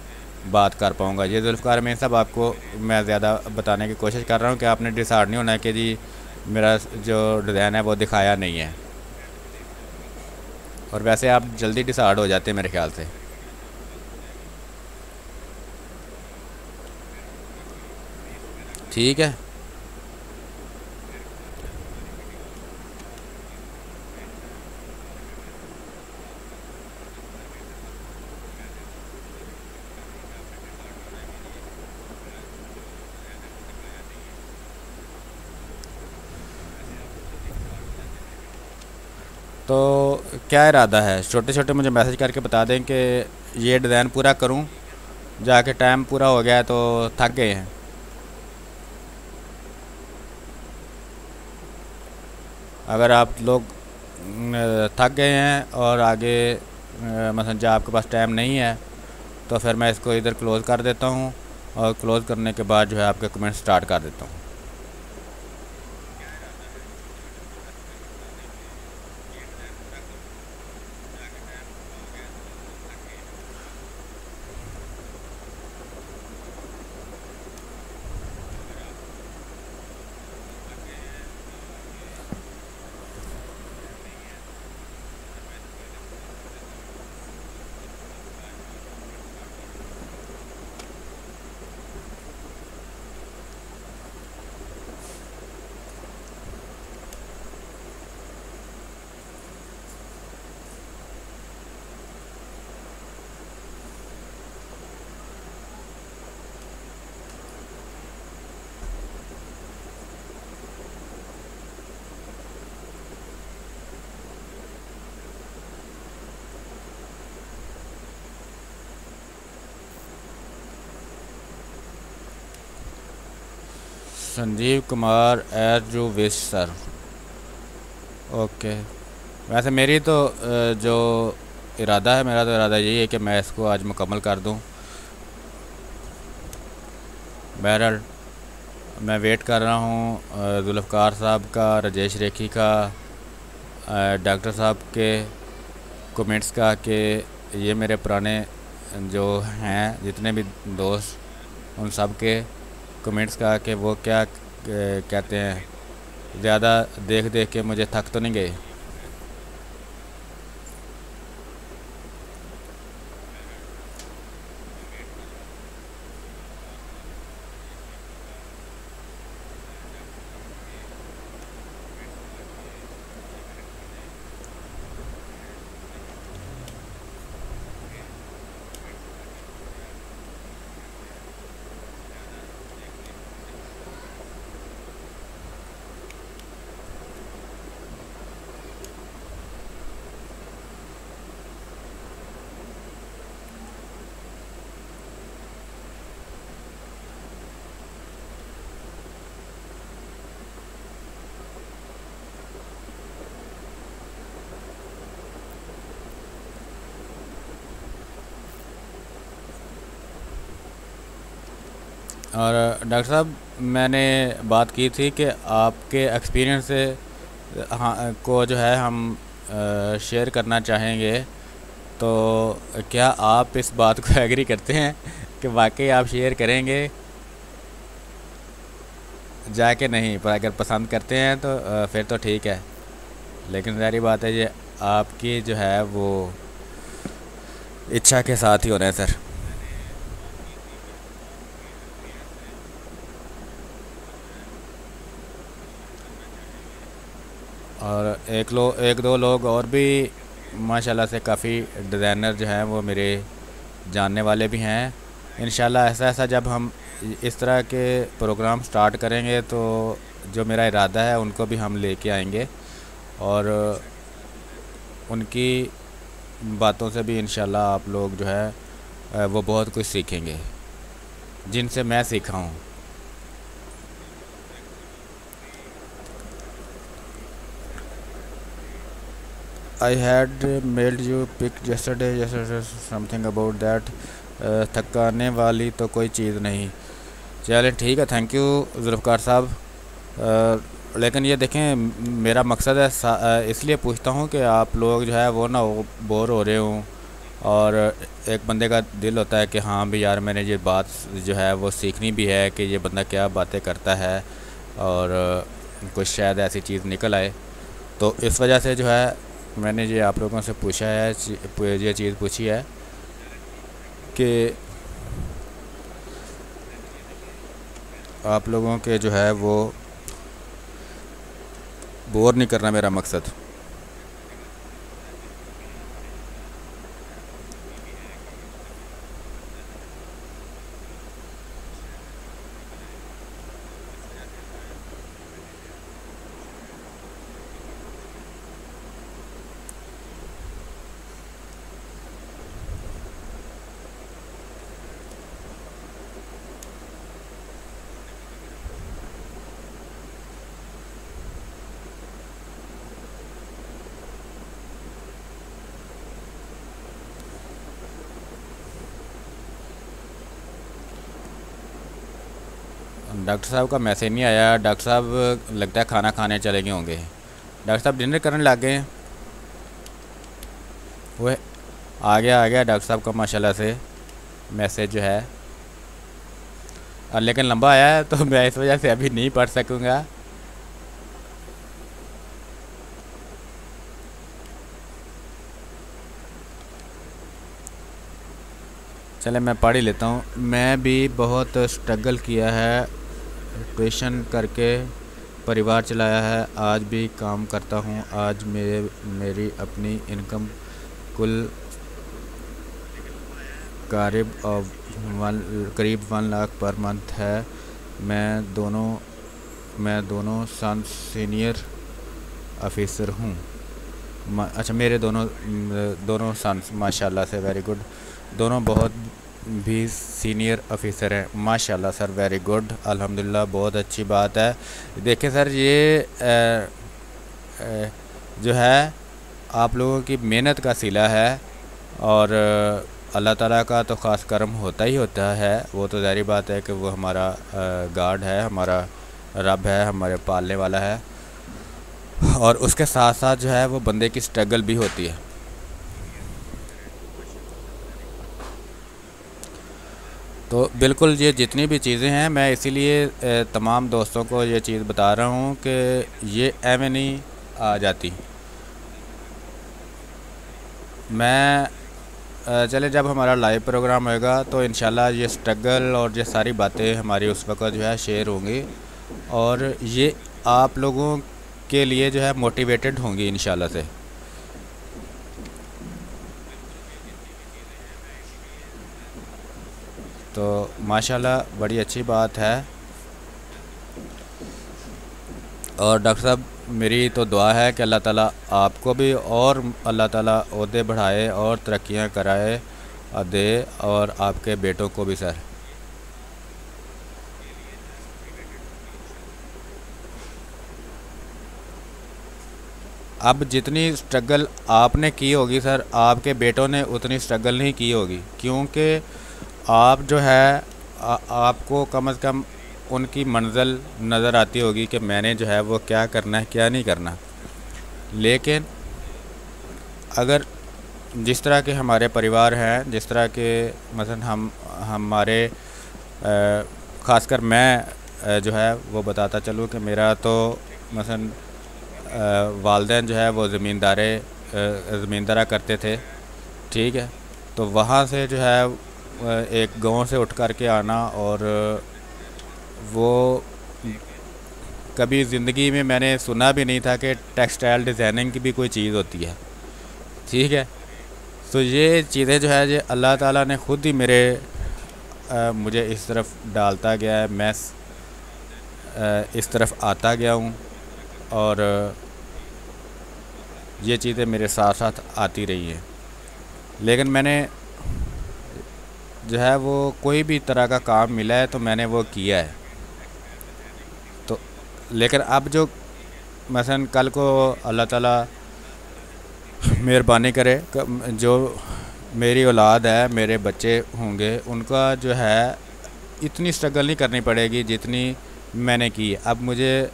बात कर पाऊँगा। ये जुल्फ़ार में सब आपको मैं ज़्यादा बताने की कोशिश कर रहा हूँ कि आपने डिसाइड नहीं होना कि जी मेरा जो डिज़ाइन है वो दिखाया नहीं है। और वैसे आप जल्दी डिसाइड हो जाते हैं मेरे ख्याल से। ठीक है तो क्या इरादा है? छोटे छोटे मुझे मैसेज करके बता दें कि ये डिज़ाइन पूरा करूँ, जाके टाइम पूरा हो गया तो थक गए हैं। अगर आप लोग थक गए हैं और आगे मतलब जब आपके पास टाइम नहीं है तो फिर मैं इसको इधर क्लोज़ कर देता हूँ और क्लोज़ करने के बाद जो है आपके कमेंट स्टार्ट कर देता हूँ। संजीव कुमार एज जो वेस्ट सर। ओके वैसे मेरी तो जो इरादा है, मेरा तो इरादा यही है कि मैं इसको आज मुकम्मल कर दूँ। बहरहाल, मैं वेट कर रहा हूँ जुल्फ़कार साहब का, राजेश रेखी का डॉक्टर साहब के कमेंट्स का कि ये मेरे पुराने जो हैं, जितने भी दोस्त, उन सब के कमेंट्स का कि वो क्या कहते हैं ज़्यादा देख देख के मुझे थक तो नहीं गए। और डॉक्टर साहब, मैंने बात की थी कि आपके एक्सपीरियंस से हाँ को जो है हम शेयर करना चाहेंगे। तो क्या आप इस बात को एग्री करते हैं कि वाकई आप शेयर करेंगे? जाके नहीं, पर अगर पसंद करते हैं तो फिर तो ठीक है। लेकिन सारी बात है ये आपकी जो है वो इच्छा के साथ ही हो रहे हैं, सर और एक लो, एक दो लोग और भी, माशाल्लाह से काफ़ी डिज़ाइनर जो हैं, वो मेरे जानने वाले भी हैं। इन ऐसा ऐसा जब हम इस तरह के प्रोग्राम स्टार्ट करेंगे तो जो मेरा इरादा है, उनको भी हम लेके आएँगे। और उनकी बातों से भी इन आप लोग जो है, वो बहुत कुछ सीखेंगे, जिनसे मैं सीखा हूँ। I had mailed you pic yesterday yesterday something about that. थकाने वाली तो कोई चीज़ नहीं। चलें ठीक है थैंक यू जुल्फ़कार साहब। लेकिन ये देखें मेरा मकसद है इसलिए पूछता हूँ कि आप लोग जो है वो ना बोर हो रहे हों और एक बंदे का दिल होता है कि हाँ भी यार मैंने ये बात जो है वो सीखनी भी है कि ये बंदा क्या बातें करता है और कुछ शायद ऐसी चीज़ निकल आए। तो इस वजह से जो है मैंने ये आप लोगों से पूछा है ये चीज़ पूछी है कि आप लोगों के जो है वो बोर नहीं करना मेरा मकसद। डॉक्टर साहब का मैसेज नहीं आया। डॉक्टर साहब, लगता है खाना खाने चले गए होंगे। डॉक्टर साहब, डिनर करने लग गए। वो आ गया आ गया डॉक्टर साहब का, माशाल्लाह से। मैसेज जो है। और लेकिन लंबा आया है तो मैं इस वजह से अभी नहीं पढ़ सकूँगा। चले, मैं पढ़ ही लेता हूँ। मैं भी बहुत स्ट्रगल किया है। ट्यूशन करके परिवार चलाया है। आज भी काम करता हूँ। आज मेरे, मेरी अपनी इनकम कुल करीब, वन करीब वन लाख पर मंथ है। मैं दोनों मैं दोनों सन सीनियर ऑफिसर हूँ। अच्छा मेरे दोनों दोनों सन्स माशाल्लाह से वेरी गुड दोनों बहुत भी सीनियर ऑफिसर हैं। माशाल्लाह सर वेरी गुड अल्हम्दुलिल्लाह बहुत अच्छी बात है। देखिए सर ये आ, आ, जो है आप लोगों की मेहनत का सिला है और अल्लाह ताला का तो ख़ास कर्म होता ही होता है। वो तो ज़ाहिर बात है कि वो हमारा गार्ड है हमारा रब है हमारे पालने वाला है। और उसके साथ साथ जो है वो बंदे की स्ट्रगल भी होती है। तो बिल्कुल ये जितनी भी चीज़ें हैं, मैं इसीलिए तमाम दोस्तों को ये चीज़ बता रहा हूँ कि ये एवं नहीं आ जाती। मैं चले जब हमारा लाइव प्रोग्राम होएगा तो इन ये स्ट्रगल और ये सारी बातें हमारी उस वक्त जो है शेयर होंगी और ये आप लोगों के लिए जो है मोटिवेटेड होंगी इन से। तो माशाल्लाह बड़ी अच्छी बात है। और डॉक्टर साहब, मेरी तो दुआ है कि अल्लाह ताला आपको भी और अल्लाह ताला अहदे बढ़ाए और तरक्याँ कराए दे और आपके बेटों को भी सर। अब जितनी स्ट्रगल आपने की होगी सर, आपके बेटों ने उतनी स्ट्रगल नहीं की होगी, क्योंकि आप जो है आ, आपको कम अज़ कम उनकी मंजिल नज़र आती होगी कि मैंने जो है वो क्या करना है क्या नहीं करना। लेकिन अगर जिस तरह के हमारे परिवार हैं जिस तरह के मसलन हम हमारे ख़ासकर मैं जो है वो बताता चलूँ कि मेरा तो मसलन वालदेन जो है वो ज़मींदारे ज़मींदारा करते थे ठीक है? तो वहाँ से जो है एक गाँव से उठ कर के आना और वो कभी ज़िंदगी में मैंने सुना भी नहीं था कि टेक्सटाइल डिज़ाइनिंग की भी कोई चीज़ होती है। ठीक है? तो ये चीज़ें जो है ये अल्लाह ताला ने ख़ुद ही मेरे आ, मुझे इस तरफ़ डालता गया है। मैं इस तरफ़ आता गया हूँ और ये चीज़ें मेरे साथ साथ आती रही हैं। लेकिन मैंने जो है वो कोई भी तरह का काम मिला है तो मैंने वो किया है। तो लेकिन अब जो मसलन कल को अल्लाह ताला मेहरबानी करे, जो मेरी औलाद है, मेरे बच्चे होंगे, उनका जो है इतनी स्ट्रगल नहीं करनी पड़ेगी जितनी मैंने की अब मुझे,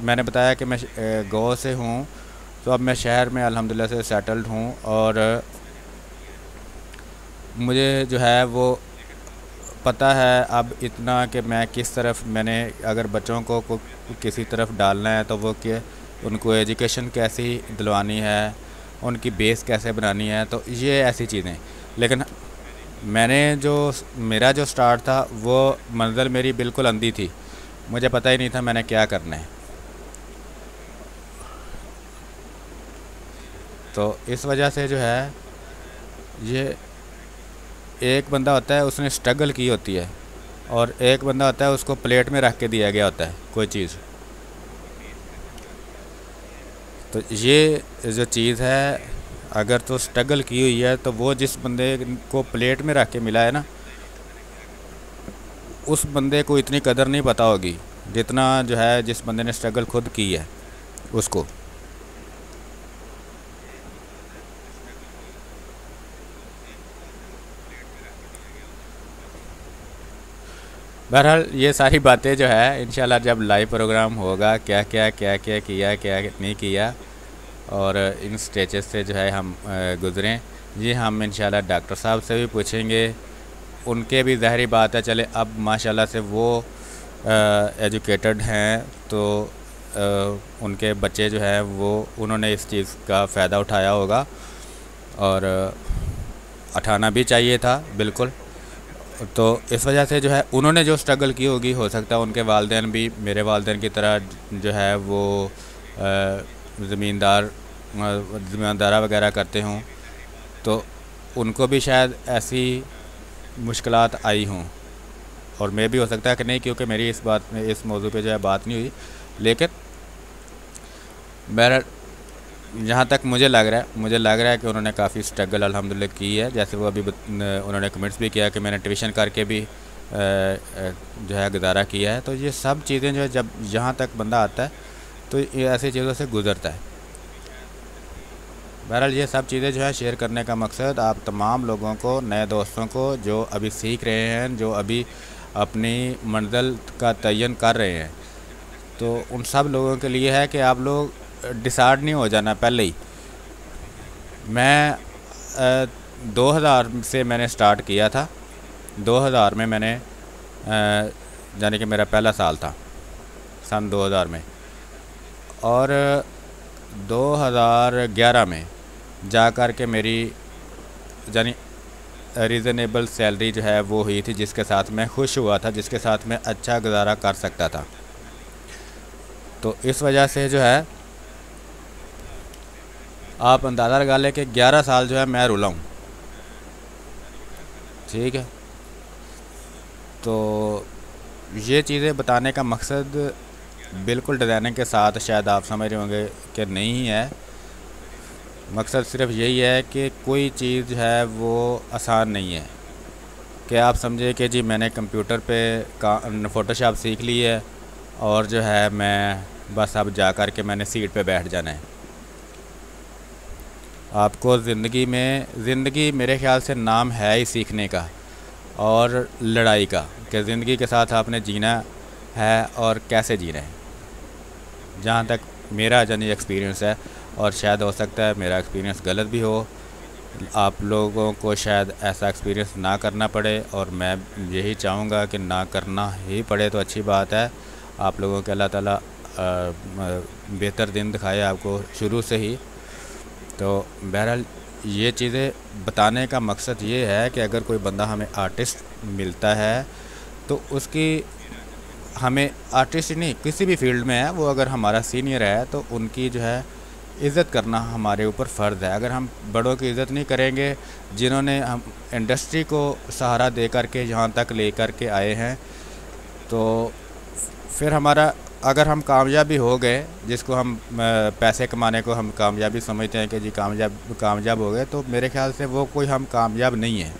मैंने बताया कि मैं गाँव से हूँ तो अब मैं शहर में अल्हम्दुलिल्लाह से सेटल्ड हूँ और मुझे जो है वो पता है अब इतना कि मैं किस तरफ़ मैंने अगर बच्चों को, को किसी तरफ़ डालना है तो वो क्या उनको एजुकेशन कैसी दिलवानी है उनकी बेस कैसे बनानी है तो ये ऐसी चीज़ें। लेकिन मैंने जो मेरा जो स्टार्ट था वो मंजिल मेरी बिल्कुल अंधी थी। मुझे पता ही नहीं था मैंने क्या करना है। तो इस वजह से जो है ये एक बंदा होता है, उसने स्ट्रगल की होती है और एक बंदा होता है, उसको प्लेट में रख के दिया गया होता है, कोई चीज़। तो ये जो चीज़ है, अगर तो स्ट्रगल की हुई है तो वो जिस बंदे को प्लेट में रख के मिला है ना, उस बंदे को इतनी कदर नहीं पता होगी, जितना जो है, जिस बंदे ने स्ट्रगल खुद की है, उसको। बहरहाल ये सारी बातें जो है इन जब लाइव प्रोग्राम होगा क्या क्या क्या क्या किया क्या नहीं किया और इन स्टेजेस से जो है हम गुज़रें। जी हम इन डॉक्टर साहब से भी पूछेंगे। उनके भी ज़ाहरी बात है चले अब माशाल्लाह से वो एजुकेटेड हैं तो आ, उनके बच्चे जो हैं वो उन्होंने इस चीज़ का फ़ायदा उठाया होगा। और उठाना भी चाहिए था बिल्कुल। तो इस वजह से जो है, उन्होंने जो स्ट्रगल की होगी, हो सकता है उनके वालदेन भी मेरे वालदेन की तरह जो है, वो ज़मींदार ज़मींदारा वगैरह करते हों। तो उनको भी शायद ऐसी मुश्किल आई हों। और मैं भी हो सकता है कि नहीं, क्योंकि मेरी इस बात में, इस मौजू पे जो है बात नहीं हुई। लेकिन बहर जहाँ तक मुझे लग रहा है, मुझे लग रहा है कि उन्होंने काफ़ी स्ट्रगल अल्हम्दुलिल्लाह की है। जैसे वो अभी उन्होंने कमेंट्स भी किया कि मैंने ट्यूशन करके भी जो है गुजारा किया है। तो ये सब चीज़ें जो है, जब जहाँ तक बंदा आता है तो ऐसी चीज़ों से गुज़रता है। बहरहाल ये सब चीज़ें जो है शेयर करने का मकसद आप तमाम लोगों को, नए दोस्तों को, जो अभी सीख रहे हैं, जो अभी अपनी मंजिल का तयन कर रहे हैं तो उन सब लोगों के लिए है कि आप लोग डिसाइड नहीं हो जाना पहले ही। मैं दो हज़ार से मैंने स्टार्ट किया था। दो हज़ार में मैंने यानी कि मेरा पहला साल था, सन 2000 में। और 2011 में जा कर के मेरी, यानी रीज़नेबल सैलरी जो है वो हुई थी, जिसके साथ मैं खुश हुआ था, जिसके साथ मैं अच्छा गुजारा कर सकता था। तो इस वजह से जो है आप अंदाज़ा लगा लें कि 11 साल जो है मैं रुला हूँ। ठीक है? तो ये चीज़ें बताने का मकसद बिल्कुल डिज़ाइनिंग के साथ शायद आप समझ रहे होंगे कि नहीं है। मकसद सिर्फ़ यही है कि कोई चीज़ है वो आसान नहीं है। कि आप समझे कि जी मैंने कंप्यूटर पे का फ़ोटोशॉप सीख ली है और जो है मैं बस अब जा कर के मैंने सीट पे बैठ जाना है। आपको ज़िंदगी में, ज़िंदगी मेरे ख़्याल से नाम है ही सीखने का और लड़ाई का कि ज़िंदगी के साथ आपने जीना है और कैसे जीना है। जहाँ तक मेरा जनी एक्सपीरियंस है और शायद हो सकता है मेरा एक्सपीरियंस गलत भी हो, आप लोगों को शायद ऐसा एक्सपीरियंस ना करना पड़े और मैं यही चाहूँगा कि ना करना ही पड़े तो अच्छी बात है। आप लोगों के अल्लाह ताला बेहतर दिन दिखाए आपको शुरू से ही। तो बहरहाल ये चीज़ें बताने का मकसद ये है कि अगर कोई बंदा हमें आर्टिस्ट मिलता है तो उसकी हमें आर्टिस्ट नहीं, किसी भी फ़ील्ड में है, वो अगर हमारा सीनियर है तो उनकी जो है इज़्ज़त करना हमारे ऊपर फ़र्ज़ है। अगर हम बड़ों की इज़्ज़त नहीं करेंगे, जिन्होंने हम इंडस्ट्री को सहारा दे कर के यहाँ तक ले करके आए हैं तो फिर हमारा अगर हम कामयाबी हो गए जिसको हम पैसे कमाने को हम कामयाबी समझते हैं कि जी कामयाब कामयाब हो गए तो मेरे ख्याल से वो कोई हम कामयाब नहीं है।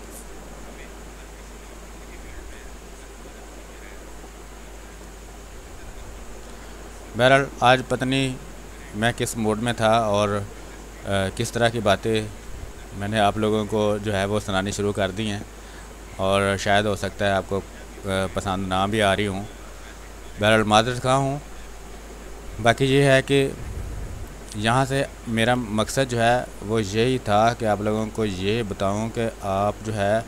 बहरहाल आज पत्नी मैं किस मूड में था और आ, किस तरह की बातें मैंने आप लोगों को जो है वो सुनानी शुरू कर दी हैं और शायद हो सकता है आपको पसंद ना भी आ रही हूँ। बहरहाल मादरत खा हूँ। बाकी ये है कि यहाँ से मेरा मकसद जो है, वो यही था कि आप लोगों को ये बताऊँ कि आप जो है,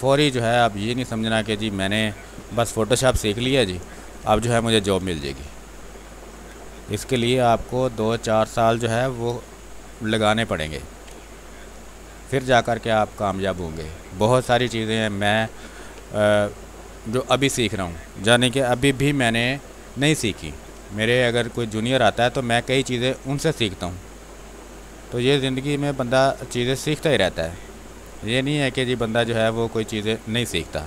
फौरी जो है, आप ये नहीं समझना कि जी मैंने बस फ़ोटोशॉप सीख लिया जी, अब जो है मुझे जॉब मिल जाएगी। इसके लिए आपको दो चार साल जो है, वो लगाने पड़ेंगे। फिर जा कर के आप कामयाब होंगे। बहुत सारी चीज़ें हैं, मैं जो अभी सीख रहा हूँ। यानी कि अभी भी मैंने नहीं सीखी। मेरे अगर कोई जूनियर आता है तो मैं कई चीज़ें उनसे सीखता हूँ। तो ये ज़िंदगी में बंदा चीज़ें सीखता ही रहता है। ये नहीं है कि जी बंदा जो है वो कोई चीज़ें नहीं सीखता।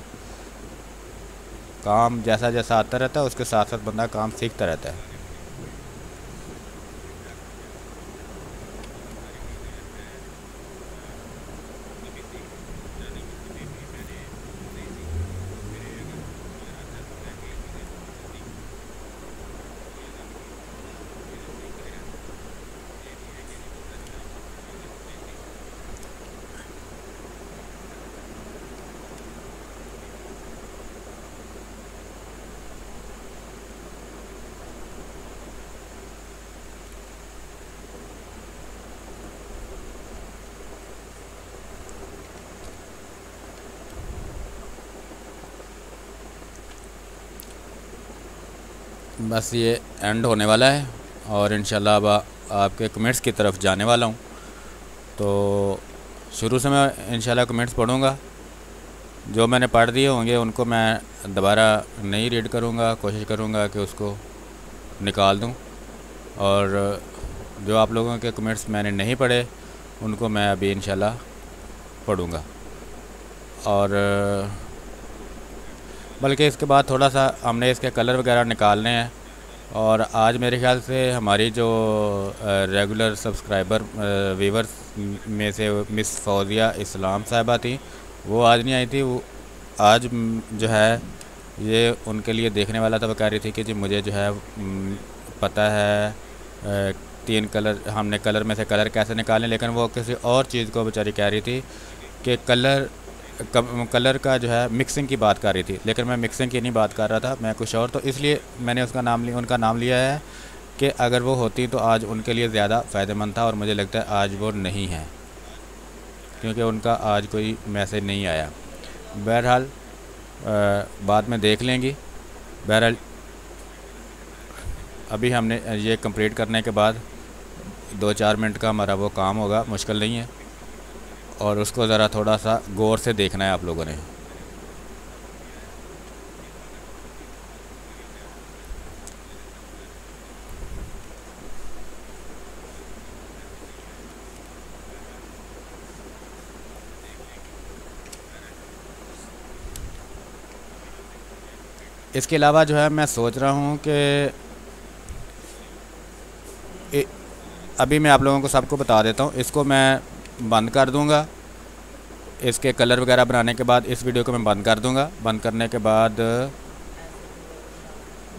काम जैसा जैसा आता रहता है, उसके साथ साथ बंदा काम सीखता रहता है। बस ये एंड होने वाला है और इन अब आपके कमेंट्स की तरफ़ जाने वाला हूँ। तो शुरू से मैं इन कमेंट्स पढ़ूँगा। जो मैंने पढ़ दिए होंगे, उनको मैं दोबारा नहीं रीड करूँगा। कोशिश करूँगा कि उसको निकाल दूँ। और जो आप लोगों के कमेंट्स मैंने नहीं पढ़े, उनको मैं अभी इन पढ़ूँगा। और बल्कि इसके बाद थोड़ा सा हमने इसके कलर वगैरह निकालने हैं। और आज मेरे ख्याल से हमारी जो रेगुलर सब्सक्राइबर वीवर्स में से मिस फौजिया इस्लाम साहिबा थी वो आज नहीं आई थी, वो आज जो है, ये उनके लिए देखने वाला था, वो कह रही थी कि जी मुझे जो है पता है तीन कलर, हमने कलर में से कलर कैसे निकालें, लेकिन वो किसी और चीज़ को बेचारी कह रही थी कि कलर कलर का जो है मिक्सिंग की बात कर रही थी। लेकिन मैं मिक्सिंग की नहीं बात कर रहा था, मैं कुछ और। तो इसलिए मैंने उसका नाम लिया, उनका नाम लिया है कि अगर वो होती तो आज उनके लिए ज़्यादा फ़ायदेमंद था और मुझे लगता है आज वो नहीं है। क्योंकि उनका आज कोई मैसेज नहीं आया। बहरहाल बाद में देख लेंगी। बहरहाल, अभी हमने ये कंप्लीट करने के बाद दो चार मिनट का हमारा वो काम होगा, मुश्किल नहीं है। और उसको ज़रा थोड़ा सा गौर से देखना है आप लोगों ने। इसके अलावा जो है, मैं सोच रहा हूँ कि अभी मैं आप लोगों को सबको बता देता हूँ। इसको मैं बंद कर दूँगा। इसके कलर वगैरह बनाने के बाद इस वीडियो को मैं बंद कर दूँगा। बंद करने के बाद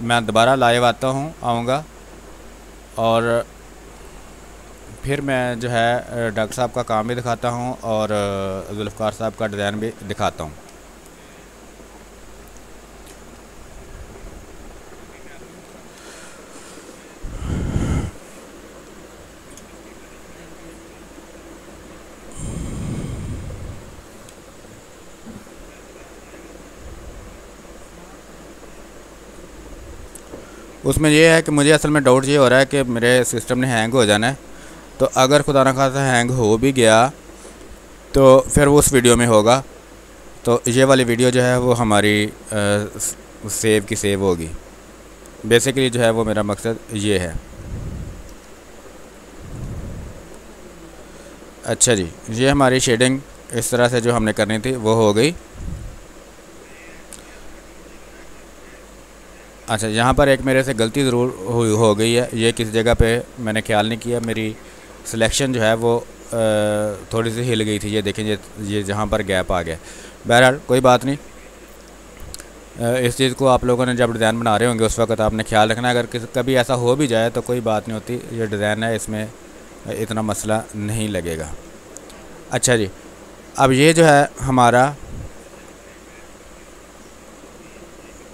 मैं दोबारा लाइव आता हूँ, आऊँगा। और फिर मैं जो है, डॉक्टर साहब का काम भी दिखाता हूँ और जुल्फ़ार साहब का डिज़ाइन भी दिखाता हूँ। उसमें ये है कि मुझे असल में डाउट ये हो रहा है कि मेरे सिस्टम ने हैंग हो जाना है। तो अगर खुदा न खासा हैंग हो भी गया तो फिर वो उस वीडियो में होगा। तो ये वाली वीडियो जो है वो हमारी आ, सेव की सेव होगी। बेसिकली जो है वो मेरा मकसद ये है। अच्छा जी ये हमारी शेडिंग इस तरह से जो हमने करनी थी वो हो गई। अच्छा यहाँ पर एक मेरे से गलती ज़रूर हुई हो गई है। ये किस जगह पे मैंने ख्याल नहीं किया। मेरी सिलेक्शन जो है वो आ, थोड़ी सी हिल गई थी। ये देखें ये ये जहाँ पर गैप आ गया। बहरहाल कोई बात नहीं। इस चीज़ को आप लोगों ने जब डिज़ाइन बना रहे होंगे उस वक्त आपने ख्याल रखना अगर किस कभी ऐसा हो भी जाए तो कोई बात नहीं होती। ये डिज़ाइन है इसमें इतना मसला नहीं लगेगा। अच्छा जी अब ये जो है हमारा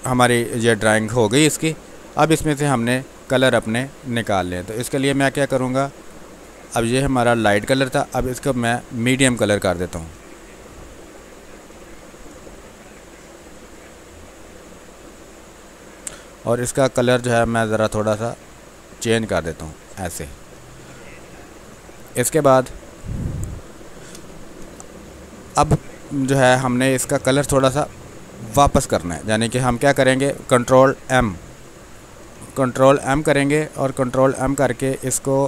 हमारी ये ड्राइंग हो गई इसकी। अब इसमें से हमने कलर अपने निकाल लें तो इसके लिए मैं क्या करूँगा? अब ये हमारा लाइट कलर था। अब इसको मैं मीडियम कलर कर देता हूँ। और इसका कलर जो है मैं ज़रा थोड़ा सा चेंज कर देता हूँ, ऐसे। इसके बाद अब जो है हमने इसका कलर थोड़ा सा वापस करना है। यानी कि हम क्या करेंगे? कंट्रोल एम कंट्रोल एम करेंगे और कंट्रोल एम करके इसको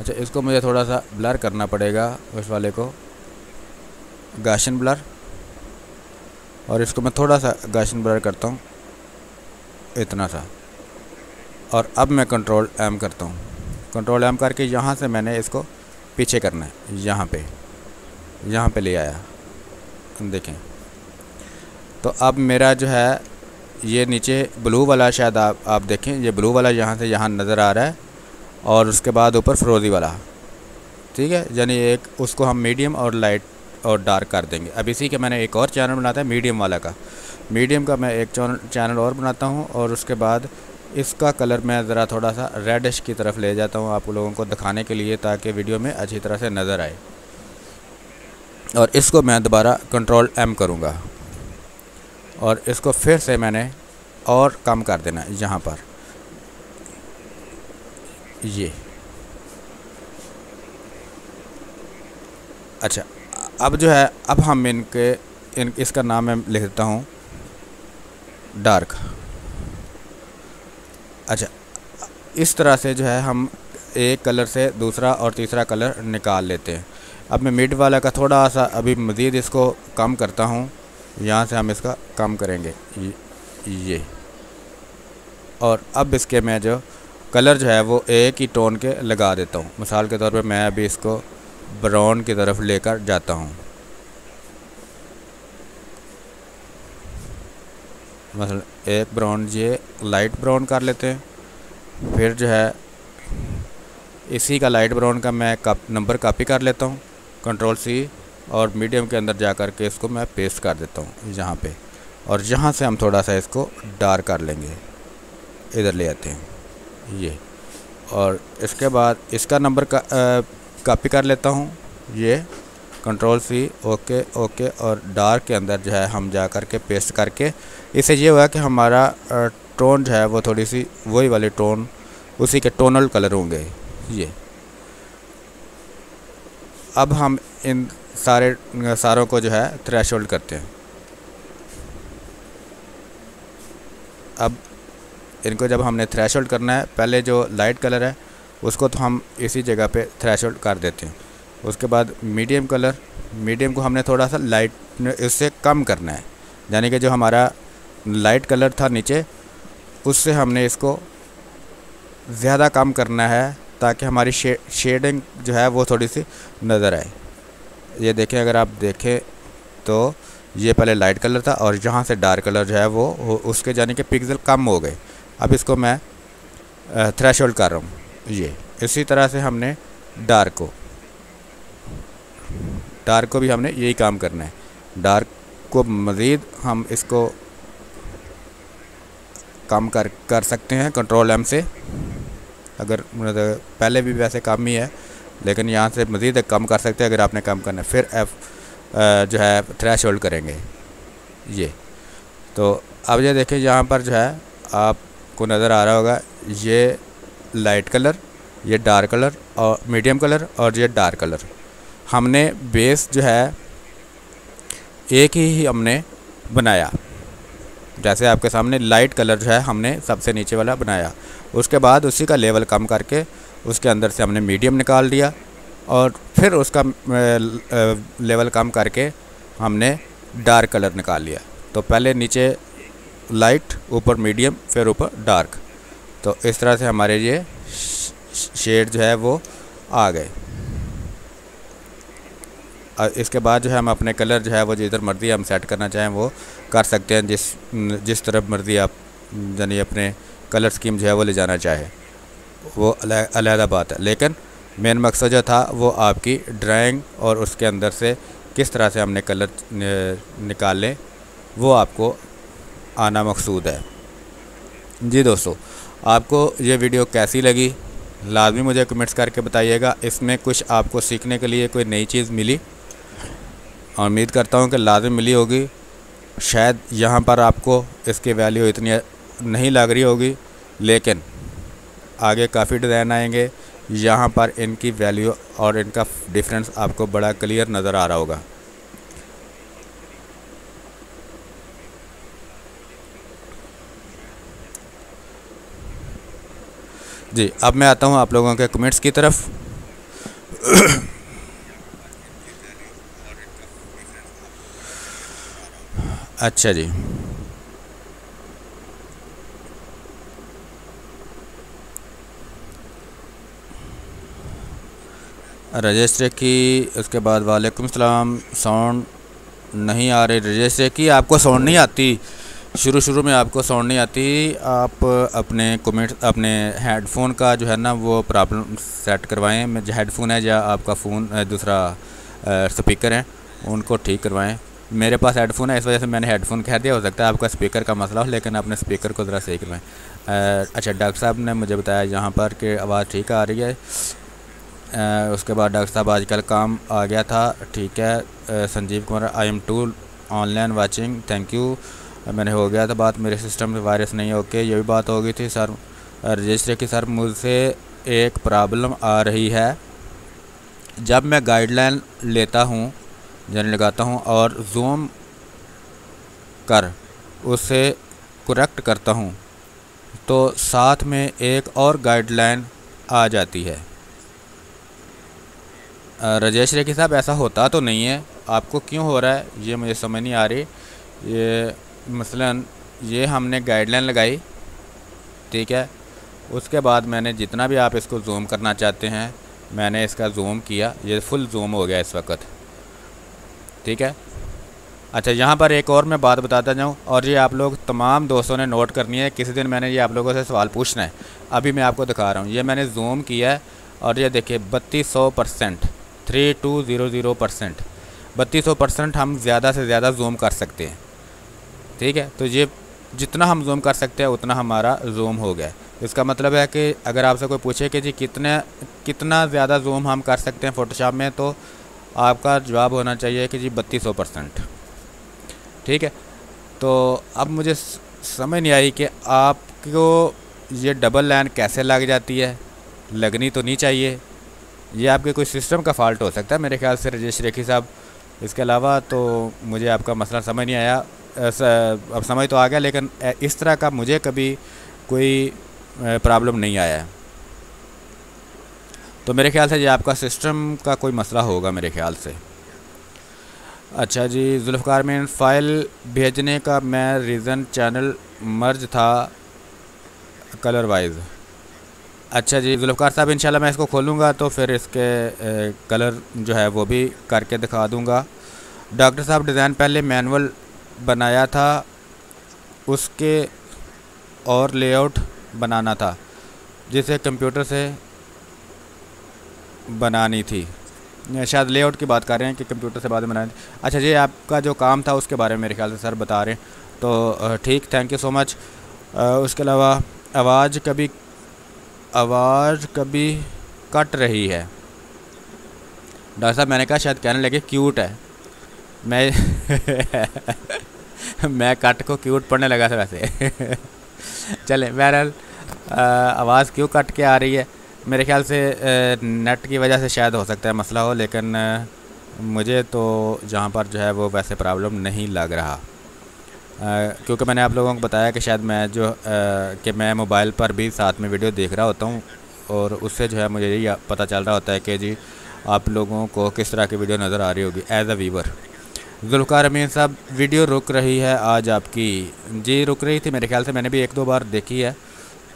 अच्छा इसको मुझे थोड़ा सा ब्लर करना पड़ेगा उस वाले को। गाशन ब्लर और इसको मैं थोड़ा सा गाशन ब्लर करता हूँ। इतना सा। और अब मैं कंट्रोल एम करता हूँ। कंट्रोल एम करके यहाँ से मैंने इसको पीछे करना है, यहाँ पे यहाँ पे ले आया। देखें। तो अब मेरा जो है, ये नीचे ब्लू वाला शायद आप आप देखें, ये ब्लू वाला यहाँ से यहाँ नज़र आ रहा है और उसके बाद ऊपर फ्रोज़ी वाला। ठीक है? यानी एक, उसको हम मीडियम और लाइट और डार्क कर देंगे। अब इसी के मैंने एक और चैनल बनाता है मीडियम वाला का। मीडियम का मैं एक चैनल और बनाता हूँ और उसके बाद इसका कलर मैं ज़रा थोड़ा सा रेडिश की तरफ़ ले जाता हूँ आप लोगों को दिखाने के लिए ताकि वीडियो में अच्छी तरह से नज़र आए। और इसको मैं दोबारा कंट्रोल एम करूँगा। और इसको फिर से मैंने और कम कर देना है, यहाँ पर। ये। अच्छा अब जो है, अब हम इनके, इन, इसका नाम मैं लिख देता हूँ डार्क अच्छा इस तरह से जो है हम एक कलर से दूसरा और तीसरा कलर निकाल लेते हैं। अब मैं मिड वाला का थोड़ा सा अभी मज़ीद इसको कम करता हूँ। यहाँ से हम इसका कम करेंगे, ये और अब इसके मैं जो कलर जो है वो एक ही टोन के लगा देता हूँ। मिसाल के तौर पे मैं अभी इसको ब्राउन की तरफ़ लेकर जाता हूँ। मतलब एक ब्राउन ये लाइट ब्राउन कर लेते हैं। फिर जो है, इसी का लाइट ब्राउन का मैं कप नंबर कॉपी कर लेता हूँ। कंट्रोल सी और मीडियम के अंदर जा कर के इसको मैं पेस्ट कर देता हूँ यहाँ पे। और यहाँ से हम थोड़ा सा इसको डार्क कर लेंगे। इधर ले आते हैं। ये। और इसके बाद इसका नंबर का कॉपी कर लेता हूँ। ये। कंट्रोल सी ओके ओके और डार्क के अंदर जो है हम जा कर के पेस्ट करके, इससे ये हुआ कि हमारा टोन जो है वो थोड़ी सी वही वाले टोन उसी के टोनल कलर होंगे, ये। अब हम इन सारे सारों को जो है थ्रेश करते हैं। अब इनको जब हमने थ्रेश करना है, पहले जो लाइट कलर है, उसको तो हम इसी जगह पे थ्रेश कर देते हैं। उसके बाद मीडियम कलर मीडियम को हमने थोड़ा सा लाइट इससे कम करना है। यानी कि जो हमारा लाइट कलर था नीचे उससे हमने इसको ज़्यादा कम करना है ताकि हमारी शे, शेडिंग जो है वो थोड़ी सी नज़र आए। ये देखें अगर आप देखें तो ये पहले लाइट कलर था और जहाँ से डार्क कलर जो है वो उसके जाने के पिक्सल कम हो गए। अब इसको मैं थ्रेश कर रहा हूँ। ये इसी तरह से हमने डार्क को डार्क को भी हमने यही काम करना है। डार्क को मज़ीद हम इसको कम कर कर सकते हैं कंट्रोल एम से। अगर मतलब पहले भी वैसे कम ही है, लेकिन यहाँ से मज़ीद कम कर सकते हैं अगर आपने कम करना है। फिर एफ़ जो है थ्रैश होल्ड करेंगे। ये। तो अब ये देखें यहाँ पर जो है, आपको नज़र आ रहा होगा, ये लाइट कलर ये डार्क कलर और मीडियम कलर और ये डार्क कलर हमने बेस जो है, एक ही ही हमने बनाया। जैसे आपके सामने लाइट कलर जो है, हमने सबसे नीचे वाला बनाया। उसके बाद उसी का लेवल कम करके उसके अंदर से हमने मीडियम निकाल दिया और फिर उसका लेवल कम करके हमने डार्क कलर निकाल लिया। तो पहले नीचे लाइट ऊपर मीडियम फिर ऊपर डार्क तो इस तरह से हमारे ये शेड जो है वो आ गए। इसके बाद जो है हम अपने कलर जो है वो जिधर मर्ज़ी हम सेट करना चाहें वो कर सकते हैं, जिस जिस तरफ़ मर्ज़ी आप, यानी अपने कलर स्कीम जो है वो ले जाना चाहे। वो अलहदा बात है। लेकिन मेन मकसद जो था वो आपकी ड्राइंग और उसके अंदर से किस तरह से हमने कलर निकालें, वो आपको आना मकसूद है। जी दोस्तों, आपको ये वीडियो कैसी लगी, लाजमी मुझे कमेंट्स करके बताइएगा। इसमें कुछ आपको सीखने के लिए कोई नई चीज़ मिली और उम्मीद करता हूँ कि लाजम मिली होगी। शायद यहाँ पर आपको इसकी वैल्यू इतनी नहीं लग रही होगी, लेकिन आगे काफ़ी डिज़ाइन आएँगे। यहाँ पर इनकी वैल्यू और इनका डिफरेंस आपको बड़ा क्लियर नज़र आ रहा होगा। जी, अब मैं आता हूँ आप लोगों के कमेंट्स की तरफ़। अच्छा जी। रजिस्टर की उसके बाद वालेकुम सलाम, साउंड नहीं आ रही। रजिस्टर की आपको साउंड नहीं आती? शुरू शुरू में आपको साउंड नहीं आती। आप अपने कमेंट, अपने हेडफोन का जो है ना, वो प्रॉब्लम सेट करवाएँ। जो हेडफोन है या आपका फ़ोन, दूसरा स्पीकर है, उनको ठीक करवाएँ। मेरे पास हेडफोन है इस वजह से मैंने हेडफोन कह दिया हो सकता है आपका स्पीकर का मसला हो लेकिन अपने स्पीकर को ज़रा सही करवाएँ अच्छा डॉक्टर साहब ने मुझे बताया यहाँ पर कि आवाज़ ठीक आ रही है। आ, उसके बाद डॉक्टर साहब आजकल काम आ गया था ठीक है। आ, Sanjeev Kumar I am too online watching thank you मैंने हो गया था बात मेरे सिस्टम में वायरस नहीं ओके ये भी बात हो गई थी सर। रजिस्टर की सर मुझसे एक प्रॉब्लम आ रही है। जब मैं गाइडलाइन लेता हूँ जन लगाता हूँ और जूम कर उसे करेक्ट करता हूँ। तो साथ में एक और गाइडलाइन आ जाती है। राजेश रेखी साहब ऐसा होता तो नहीं है। आपको क्यों हो रहा है? ये मुझे समझ नहीं आ रही। ये मसलन, ये हमने गाइडलाइन लगाई। ठीक है? उसके बाद मैंने जितना भी आप इसको जूम करना चाहते हैं, मैंने इसका जूम किया। ये फुल जूम हो गया इस वक्त। ठीक है? अच्छा यहाँ पर एक और मैं बात बताता जाऊँ। और ये आप लोग तमाम दोस्तों ने नोट करनी है, किसी दिन मैंने ये आप लोगों से सवाल पूछना है। अभी मैं आपको दिखा रहा हूँ। ये मैंने जूम किया है और ये देखिए, बत्तीस सौ percent, three two zero zero percent. बत्तीस सौ परसेंट हम ज़्यादा से ज़्यादा जूम कर सकते हैं। ठीक है? तो ये जितना हम जूम कर सकते हैं, उतना हमारा जूम हो गया इसका मतलब है कि अगर आपसे कोई पूछे कि जी कितने, कितना ज़्यादा जूम हम कर सकते हैं फ़ोटोशॉप में तो आपका जवाब होना चाहिए कि जी बत्तीस सौ परसेंट। ठीक है? तो अब मुझे समझ नहीं आई कि आपको ये डबल लाइन कैसे लग जाती है? लगनी तो नहीं चाहिए। ये आपके कोई सिस्टम का फॉल्ट हो सकता है मेरे ख्याल से, रजेश रेखी साहब। इसके अलावा तो मुझे आपका मसला समझ नहीं आया। अब समझ तो आ गया, लेकिन इस तरह का मुझे कभी कोई प्रॉब्लम नहीं आया। है तो मेरे ख्याल से ये आपका सिस्टम का कोई मसला होगा मेरे ख्याल से। अच्छा जी जुल्फ़ार में फ़ाइल भेजने का मैं रीज़न चैनल मर्ज था कलर वाइज अच्छा जी जुल्फ़ार साहब इंशाल्लाह मैं इसको खोलूँगा तो फिर इसके ए, कलर जो है वो भी करके दिखा दूँगा। डॉक्टर साहब डिज़ाइन पहले मैनुअल बनाया था उसके और लेआउट बनाना था जिसे कंप्यूटर से बनानी थी। शायद लेआउट की बात कर रहे हैं कि कंप्यूटर से बाद में बनानी थी। अच्छा जी, आपका जो काम था उसके बारे में मेरे ख्याल से सर बता रहे हैं। तो ठीक थैंक यू सो मच उसके अलावा, आवाज़ कभी आवाज़ कभी कट रही है? डॉक्टर साहब, मैंने कहा शायद कहने लगे क्यूट है। मैं मैं कट को क्यूट पढ़ने लगा था वैसे। चले, बहरहाल आवाज़ क्यों कट के आ रही है? मेरे ख्याल से नेट की वजह से शायद हो सकता है मसला हो, लेकिन मुझे तो जहाँ पर जो है वो वैसे प्रॉब्लम नहीं लग रहा। क्योंकि मैंने आप लोगों को बताया कि शायद मैं जो कि मैं मोबाइल पर भी साथ में वीडियो देख रहा होता हूँ, और उससे जो है मुझे ये पता चल रहा होता है कि जी, आप लोगों को किस तरह की वीडियो नज़र आ रही होगी एज अ वीवर जुल्फ़ार अमीन साहब, वीडियो रुक रही है आज आपकी। जी, रुक रही थी मेरे ख्याल से, मैंने भी एक दो बार देखी है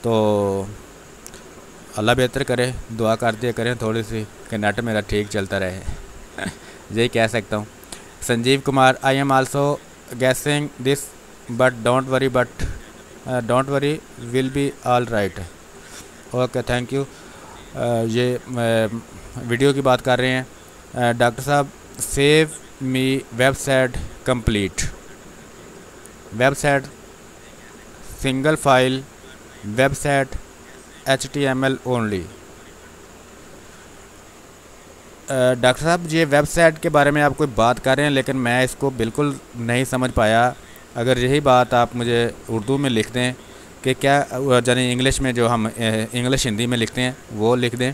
तो अल्लाह बेहतर करे, दुआ कर दिया करें थोड़ी सी कि नेट मेरा ठीक चलता रहे। यही कह सकता हूँ। Sanjeev Kumar I am also guessing this but don't worry but don't worry will be all right okay thank you ये वीडियो की बात कर रहे हैं। डॉक्टर साहब save me website complete website single file website L only doctor साहब, ये website के बारे में आप कोई बात कर रहे हैं, लेकिन मैं इसको बिल्कुल नहीं समझ पाया। अगर यही बात आप मुझे उर्दू में लिख दें, कि क्या यानी इंग्लिश में जो हम इंग्लिश हिंदी में लिखते हैं, वो लिख दें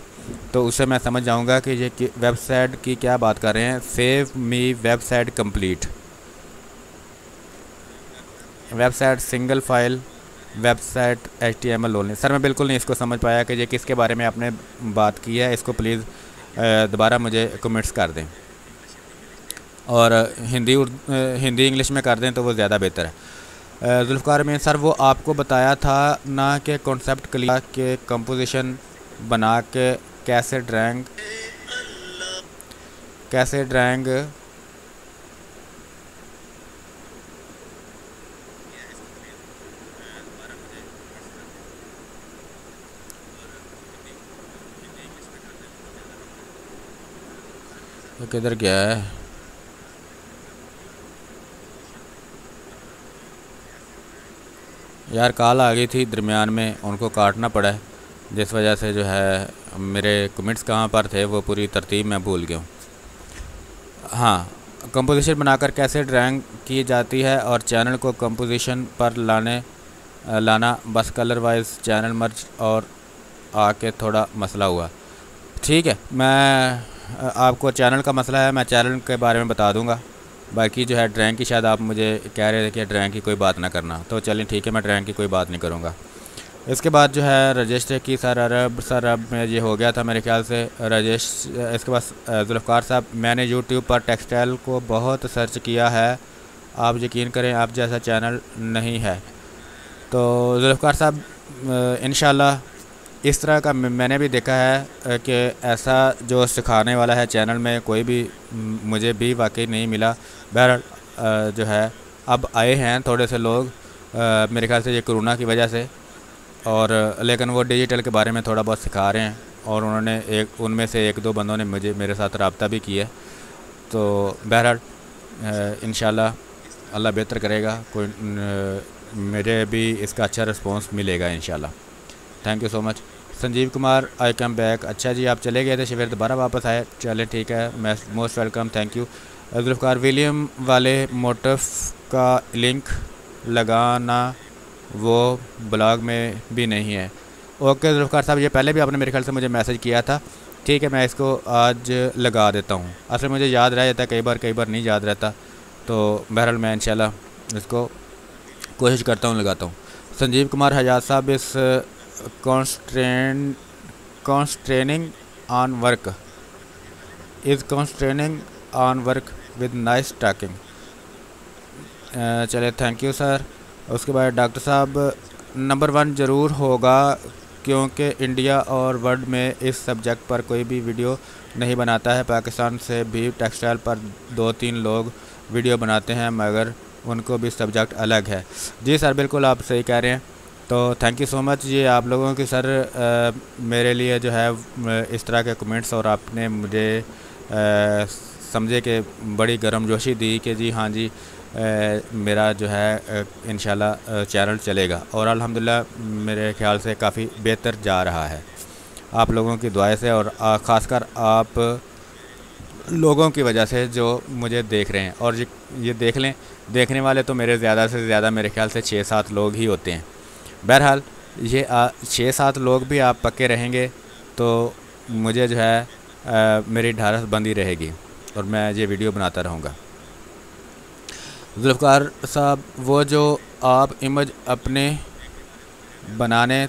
तो उससे मैं समझ जाऊँगा कि ये वेबसाइट की क्या बात कर रहे हैं। Save me website complete website single file website H T M L only sir, मैं बिल्कुल नहीं इसको समझ पाया कि ये किसके बारे में आपने बात की है। इसको प्लीज़ दोबारा मुझे कमेंट्स कर दें। और हिंदी हिंदी इंग्लिश में कर दें तो वो ज़्यादा बेहतर है। जुल्फ़ार में सर, वो आपको बताया था ना कि कॉन्सेप्ट क्लियर के कंपोजिशन बना के कैसे ड्राइंग कैसे ड्राइंग किधर गया है। यार कॉल आ गई थी दरमियान में, उनको काटना पड़ा है, जिस वजह से जो है, मेरे कमेंट्स कहाँ पर थे, वो पूरी तरतीब मैं भूल गया हूँ। हाँ कंपोजिशन बनाकर कैसे ड्राइंग की जाती है और चैनल को कंपोजिशन पर लाने लाना, बस कलर वाइज चैनल मर्ज और आके थोड़ा मसला हुआ। ठीक है, मैं आपको चैनल का मसला है, मैं चैनल के बारे में बता दूँगा। बाकी जो है ड्राइंग की शायद आप मुझे कह रहे थे कि ड्राइंग की कोई बात ना करना। तो चलें ठीक है, मैं ड्राइंग की कोई बात नहीं करूँगा। इसके बाद जो है रजिस्टर की सर अरब सर अरब में ये हो गया था मेरे ख्याल से। रजिश, इसके बाद जुल्फ़ार साहब, मैंने यूट्यूब पर टेक्सटाइल को बहुत सर्च किया है। आप यकीन करें, आप जैसा चैनल नहीं है। तो जुल्फ़ार साहब इन इस तरह का मैंने भी देखा है कि ऐसा जो सिखाने वाला है चैनल में कोई भी मुझे भी वाकई नहीं मिला। बहर जो है, अब आए हैं थोड़े से लोग मेरे ख्याल से ये कोरोना की वजह से, और, लेकिन वो डिजिटल के बारे में थोड़ा बहुत सिखा रहे हैं, और उन्होंने एक, उनमें से एक दो बंदों ने मुझे, मेरे साथ रबता भी किया तो बहरहाल इन अल्लाह बेहतर करेगा, कोई मेरे भी इसका अच्छा रिस्पॉन्स मिलेगा इन thank you so much Sanjeev Kumar I come back अच्छा जी, आप चले गए थे फिर दोबारा वापस आए। चले, ठीक है most welcome thank you Zulfar William वाले मोटफ का लिंक लगाना वो ब्लॉग में भी नहीं है। ओके जुल्फ़ार साहब, ये पहले भी आपने मेरे ख्याल से मुझे मैसेज किया था। ठीक है, मैं इसको आज लगा देता हूँ। असल मुझे याद रह जाता है कई बार कई बार नहीं याद रहता। तो बहरहाल मैं इंशाल्लाह इसको कोशिश करता हूँ, लगाता हूँ। संजीव कुमार हजाज साहब, इस constrain, constraining on work. Is constraining on work with nice talking चले थैंक यू सर उसके बाद डॉक्टर साहब नंबर वन ज़रूर होगा, क्योंकि इंडिया और वर्ल्ड में इस सब्जेक्ट पर कोई भी वीडियो नहीं बनाता है। पाकिस्तान से भी टेक्सटाइल पर दो तीन लोग वीडियो बनाते हैं, मगर उनको भी सब्जेक्ट अलग है। जी सर बिल्कुल आप सही कह रहे हैं। तो थैंक यू सो मच ये आप लोगों की सर आ, मेरे लिए जो है इस तरह के कमेंट्स और आपने मुझे समझे कि बड़ी गर्म जोशी दी कि जी हाँ जी आ, मेरा जो है इन चैनल चलेगा। और अल्हम्दुलिल्लाह मेरे ख्याल से काफ़ी बेहतर जा रहा है। आप लोगों की दुआएँ से और ख़ासकर आप लोगों की वजह से जो मुझे देख रहे हैं। और ये ये देख लें देखने वाले तो मेरे ज़्यादा से ज़्यादा मेरे ख्याल से छः सात लोग ही होते हैं। बहरहाल ये छः सात लोग भी आप पक्के रहेंगे तो मुझे जो है आ, मेरी ढारस बंदी रहेगी और मैं ये वीडियो बनाता रहूँगा। जुल्फ़ार साहब वो जो आप इमेज अपने बनाने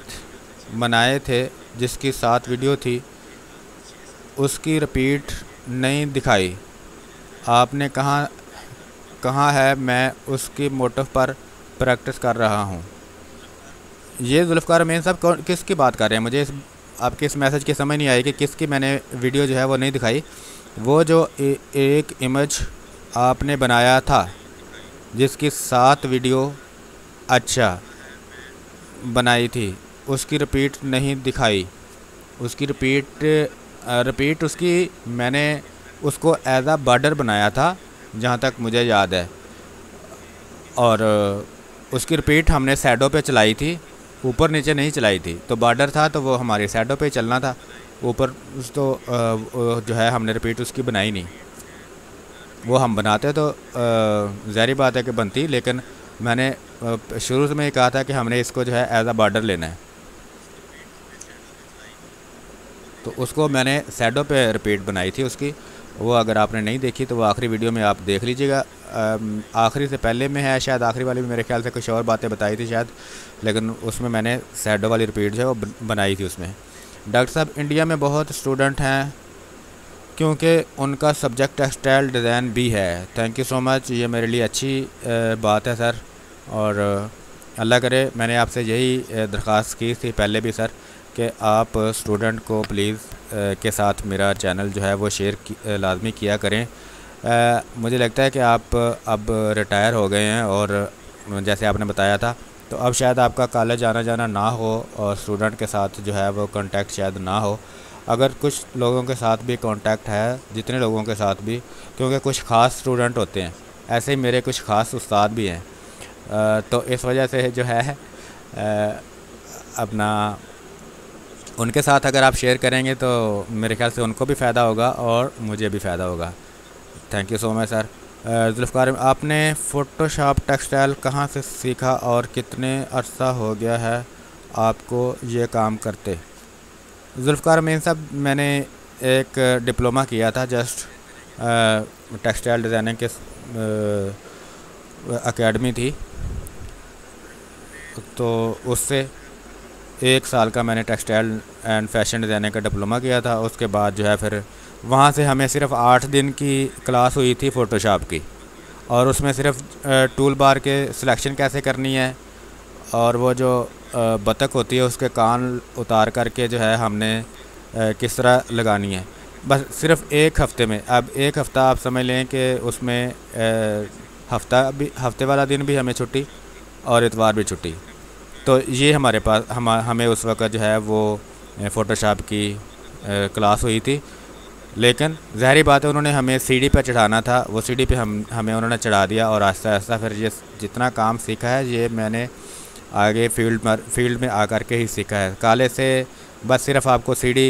बनाए थे जिसकी सात वीडियो थी उसकी रिपीट नहीं दिखाई। आपने कहाँ कहाँ है मैं उसकी मोटिव पर प्रैक्टिस कर रहा हूँ। ये जुल्फ़ार मेन साहब किसकी बात कर रहे हैं? मुझे इस आपके इस मैसेज की समझ नहीं आई कि किसकी मैंने वीडियो जो है वो नहीं दिखाई। वो जो ए, एक इमेज आपने बनाया था जिसकी सात वीडियो अच्छा बनाई थी उसकी रिपीट नहीं दिखाई। उसकी रिपीट रिपीट उसकी मैंने उसको एज आ बॉर्डर बनाया था जहाँ तक मुझे याद है। और उसकी रिपीट हमने सैडो पे चलाई थी ऊपर नीचे नहीं चलाई थी। तो बॉर्डर था तो वो हमारी साइडों पे चलना था। ऊपर उस तो जो है, हमने रिपीट उसकी बनाई नहीं। वो हम बनाते तो ज़ाहरी बात है कि बनती, लेकिन मैंने शुरू में ही कहा था कि हमने इसको जो है एज आ बॉर्डर लेना है। तो उसको मैंने सैडो पे रिपीट बनाई थी उसकी। वो अगर आपने नहीं देखी तो वो आखिरी वीडियो में आप देख लीजिएगा। आखिरी से पहले में है, शायद आखिरी वाली में मेरे ख्याल से कुछ और बातें बताई थी शायद, लेकिन उसमें मैंने सैडो वाली रिपीट जो है वो बनाई थी उसमें। डॉक्टर साहब इंडिया में बहुत स्टूडेंट हैं, क्योंकि उनका सब्जेक्ट टेक्सटाइल डिज़ाइन भी है। थैंक यू सो मच ये मेरे लिए अच्छी बात है सर और अल्लाह करे, मैंने आपसे यही दरख्वास्त की थी पहले भी सर कि आप स्टूडेंट को प्लीज़ के साथ मेरा चैनल जो है वो शेयर लाजमी किया करें। आ, मुझे लगता है कि आप अब रिटायर हो गए हैं और जैसे आपने बताया था तो अब शायद आपका कॉलेज आना जाना ना हो और स्टूडेंट के साथ जो है वो कांटेक्ट शायद ना हो। अगर कुछ लोगों के साथ भी कांटेक्ट है जितने लोगों के साथ भी क्योंकि कुछ ख़ास स्टूडेंट होते हैं ऐसे ही मेरे कुछ ख़ास उस्ताद भी हैं। तो इस वजह से जो है अपना उनके साथ अगर आप शेयर करेंगे तो मेरे ख्याल से उनको भी फ़ायदा होगा और मुझे भी फ़ायदा होगा। Thank you so much sir Zulfar आपने फ़ोटोशॉप टेक्सटाइल कहाँ से सीखा और कितने अरसा हो गया है आपको ये काम करते? जुल्फ़ार मीन साहब, मैंने एक डिप्लोमा किया था जस्ट टेक्सटाइल डिज़ाइनिंग के अकेडमी थी। तो उससे एक साल का मैंने टेक्सटाइल एंड फ़ैशन डिज़ाइनिंग का डिप्लोमा किया था, उसके बाद जो है फिर वहाँ से हमें सिर्फ़ आठ दिन की क्लास हुई थी फ़ोटोशॉप की और उसमें सिर्फ़ टूल बार के सिलेक्शन कैसे करनी है और वो जो बतख होती है उसके कान उतार करके जो है हमने किस तरह लगानी है। बस सिर्फ़ एक हफ़्ते में, अब एक हफ़्ता आप समझ लें कि उसमें हफ़्ता भी, हफ़्ते वाला दिन भी हमें छुट्टी और इतवार भी छुट्टी। तो ये हमारे पास हम हमें उस वक्त जो है वो फ़ोटोशॉप की क्लास हुई थी। लेकिन ज़हरी बात है उन्होंने हमें सीढ़ी पर चढ़ाना था। वो सीढ़ी पे हम हमें उन्होंने चढ़ा दिया और आस्ता आस्ता फिर ये जितना काम सीखा है ये मैंने आगे फ़ील्ड में फ़ील्ड में आकर के ही सीखा है। काले से बस सिर्फ़ आपको सीढ़ी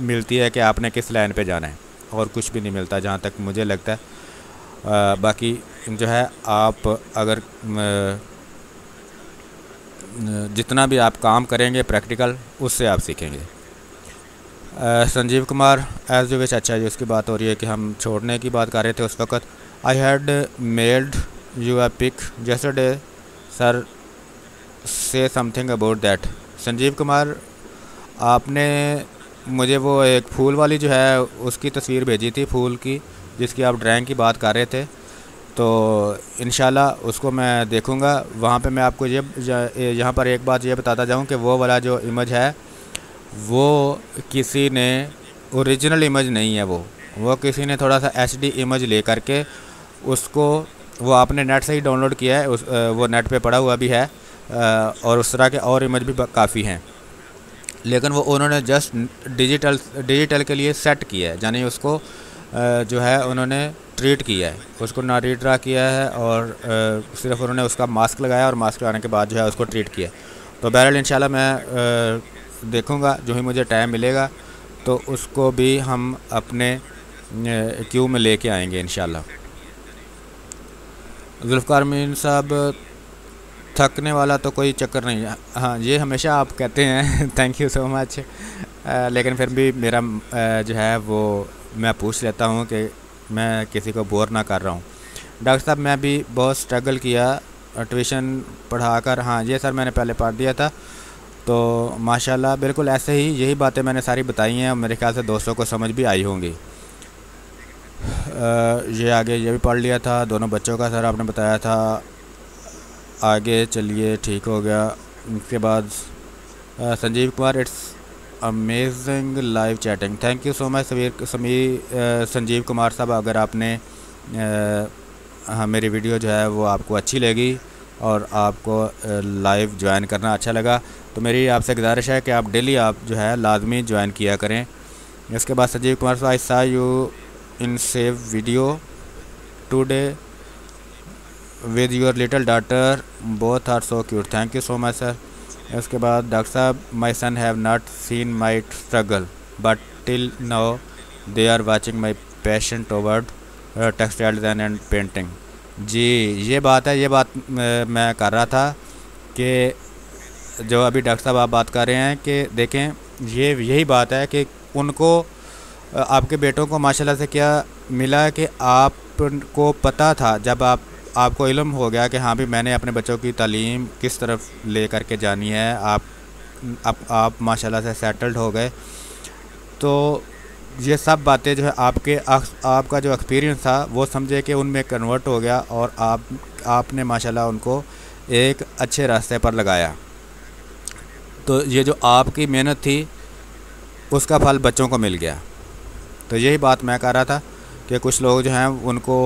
मिलती है कि आपने किस लाइन पे जाना है और कुछ भी नहीं मिलता जहाँ तक मुझे लगता है। आ, बाकी जो है आप अगर जितना भी आप काम करेंगे प्रैक्टिकल, उससे आप सीखेंगे। Sanjeev Kumar, as you wish अच्छा जी, उसकी बात हो रही है कि हम छोड़ने की बात कर रहे थे उस वक़्त। I had mailed you a pic yesterday sir से something about that Sanjeev Kumar, आपने मुझे वो एक फूल वाली जो है, उसकी तस्वीर भेजी थी, फूल की, जिसकी आप ड्राइंग की बात कर रहे थे। तो इन उसको मैं देखूँगा। वहाँ पे मैं आपको ये यहाँ पर एक बात ये बताता जाऊँ कि वो वाला जो इमेज है, वो किसी ने ओरिजिनल इमेज नहीं है वो। वो किसी ने थोड़ा सा एच डी इमेज ले करके उसको, वो आपने नेट से ही डाउनलोड किया है, उस वो नेट पे पड़ा हुआ भी है और उस तरह के और इमेज भी काफ़ी हैं। लेकिन वो उन्होंने जस्ट डिजिटल डिजिटल के लिए सेट किया है, यानी उसको जो है उन्होंने ट्रीट किया है। उसको ना रीड्रा किया है और आ, सिर्फ़ उन्होंने उसका मास्क लगाया और मास्क लगाने के बाद जो है उसको ट्रीट किया तो बहरहाल इंशाल्लाह मैं देखूँगा जो ही मुझे टाइम मिलेगा तो उसको भी हम अपने क्यू में लेके आएँगे इन जुल्फ़ार मीन साहब थकने वाला तो कोई चक्कर नहीं। है हाँ ये हमेशा आप कहते हैं थैंक यू सो मच लेकिन फिर भी मेरा जो है वो मैं पूछ लेता हूँ कि मैं किसी को बोर ना कर रहा हूँ। डॉक्टर साहब, मैं भी बहुत स्ट्रगल किया ट्यूशन पढ़ाकर। हाँ ये सर, मैंने पहले पढ़ दिया था। तो माशाल्लाह, बिल्कुल ऐसे ही यही बातें मैंने सारी बताई हैं और मेरे ख्याल से दोस्तों को समझ भी आई होंगी। ये आगे ये भी पढ़ लिया था, दोनों बच्चों का सर आपने बताया था। आगे चलिए, ठीक हो गया। उसके बाद Sanjeev Kumar, it's amazing live chatting thank you so much Sameer Sameer Sanjeev Kumar साहब, अगर आपने हाँ मेरी वीडियो जो है वो आपको अच्छी लगी और आपको लाइव ज्वाइन करना अच्छा लगा तो मेरी आपसे गुजारिश है कि आप डेली आप जो है लाजमी ज्वाइन किया करें। इसके बाद संजीव कुमार साहब I saw you in save video today with your little daughter both are so cute thank you so much sir उसके बाद डॉक्टर साहब my son have not seen my struggle but till now they are watching my passion toward textile design and painting जी, ये बात है, ये बात मैं कर रहा था कि जो अभी डॉक्टर साहब आप बात कर रहे हैं कि देखें, ये, यही बात है कि उनको आपके बेटों को माशाल्लाह से क्या मिला कि आपको पता था, जब आप आपको इलम हो गया कि हाँ भी मैंने अपने बच्चों की तालीम किस तरफ़ ले कर के जानी है। आप आप, आप माशाल्लाह से सेटल्ड हो गए। तो ये सब बातें जो है आपके आपका जो एक्सपीरियंस था वो समझे कि उनमें कन्वर्ट हो गया और आप आपने माशाल्लाह उनको एक अच्छे रास्ते पर लगाया। तो ये जो आपकी मेहनत थी उसका फल बच्चों को मिल गया। तो यही बात मैं कह रहा था कि कुछ लोग जो हैं उनको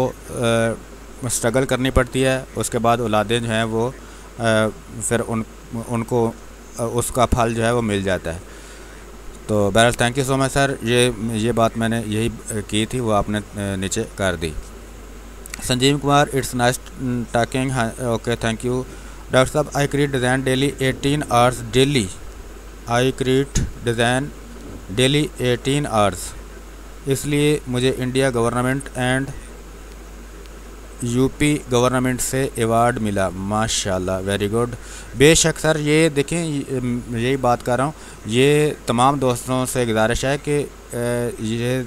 स्ट्रगल करनी पड़ती है, उसके बाद औलादें जो हैं वो फिर उन, उनको उसका फल जो है वो मिल जाता है। तो बहरहाल thank you so much sir ये ये बात मैंने यही की थी, वो आपने नीचे कर दी। Sanjeev Kumar it's nice talking okay thank you doctor साहब I create design daily eighteen hours daily I create design daily eighteen hours इसलिए मुझे India government and UP government से अवार्ड मिला। माशाल्लाह वेरी गुड बेशक सर, ये देखें यही बात कर रहा हूँ, ये तमाम दोस्तों से गुजारिश है कि ये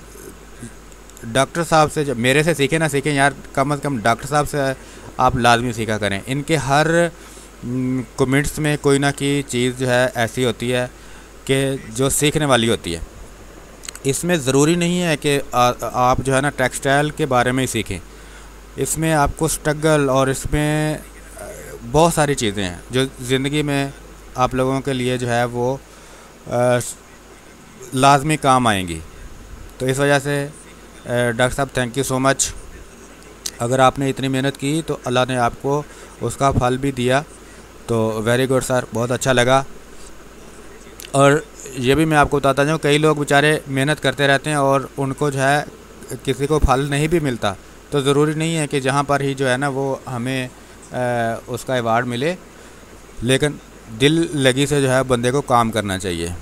डॉक्टर साहब से जब मेरे से सीखें ना सीखें, यार, कम अज़ कम डॉक्टर साहब से आप लाजमी सीखा करें। इनके हर कमेंट्स में कोई ना कोई चीज़ जो है, ऐसी होती है कि जो सीखने वाली होती है। इसमें ज़रूरी नहीं है कि आप जो है ना टेक्सटाइल के बारे में ही सीखें। इसमें आपको स्ट्रगल और इसमें बहुत सारी चीज़ें हैं, जो ज़िंदगी में आप लोगों के लिए जो है वो लाजमी काम आएँगी। तो इस वजह से डॉक्टर साहब थैंक यू सो मच अगर आपने इतनी मेहनत की तो अल्लाह ने आपको उसका फल भी दिया। तो वेरी गुड सर बहुत अच्छा लगा। और ये भी मैं आपको बताता जाऊँ कई लोग बेचारे मेहनत करते रहते हैं और उनको जो है, किसी को फल नहीं भी मिलता। तो ज़रूरी नहीं है कि जहाँ पर ही जो है ना वो हमें आ, उसका अवार्ड मिले लेकिन दिल लगी से जो है बंदे को काम करना चाहिए।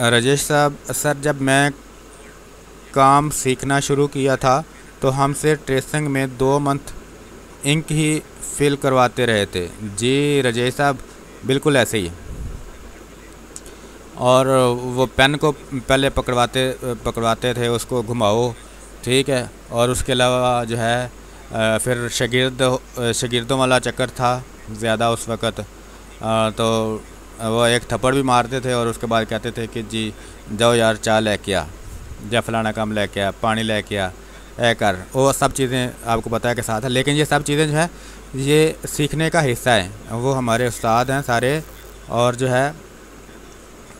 राजेश साहब सर जब मैं काम सीखना शुरू किया था तो हमसे ट्रेसिंग में दो मंथ इंक ही फिल करवाते रहे थे। जी राजेश साहब बिल्कुल ऐसे ही। और वो पेन को पहले पकड़वाते पकड़वाते थे उसको घुमाओ ठीक है। और उसके अलावा जो है फिर शगिर्द शगिर्दों वाला चक्कर था ज़्यादा उस वक़्त। तो वो एक थप्पड़ भी मारते थे और उसके बाद कहते थे कि जी, जाओ यार चाय लेके आ। या फलाना काम लेके आ, पानी लेके आ ए कर। वो सब चीज़ें आपको पता है के साथ है। लेकिन ये सब चीज़ें जो है, ये सीखने का हिस्सा है। वो हमारे उस्ताद हैं सारे। और जो है,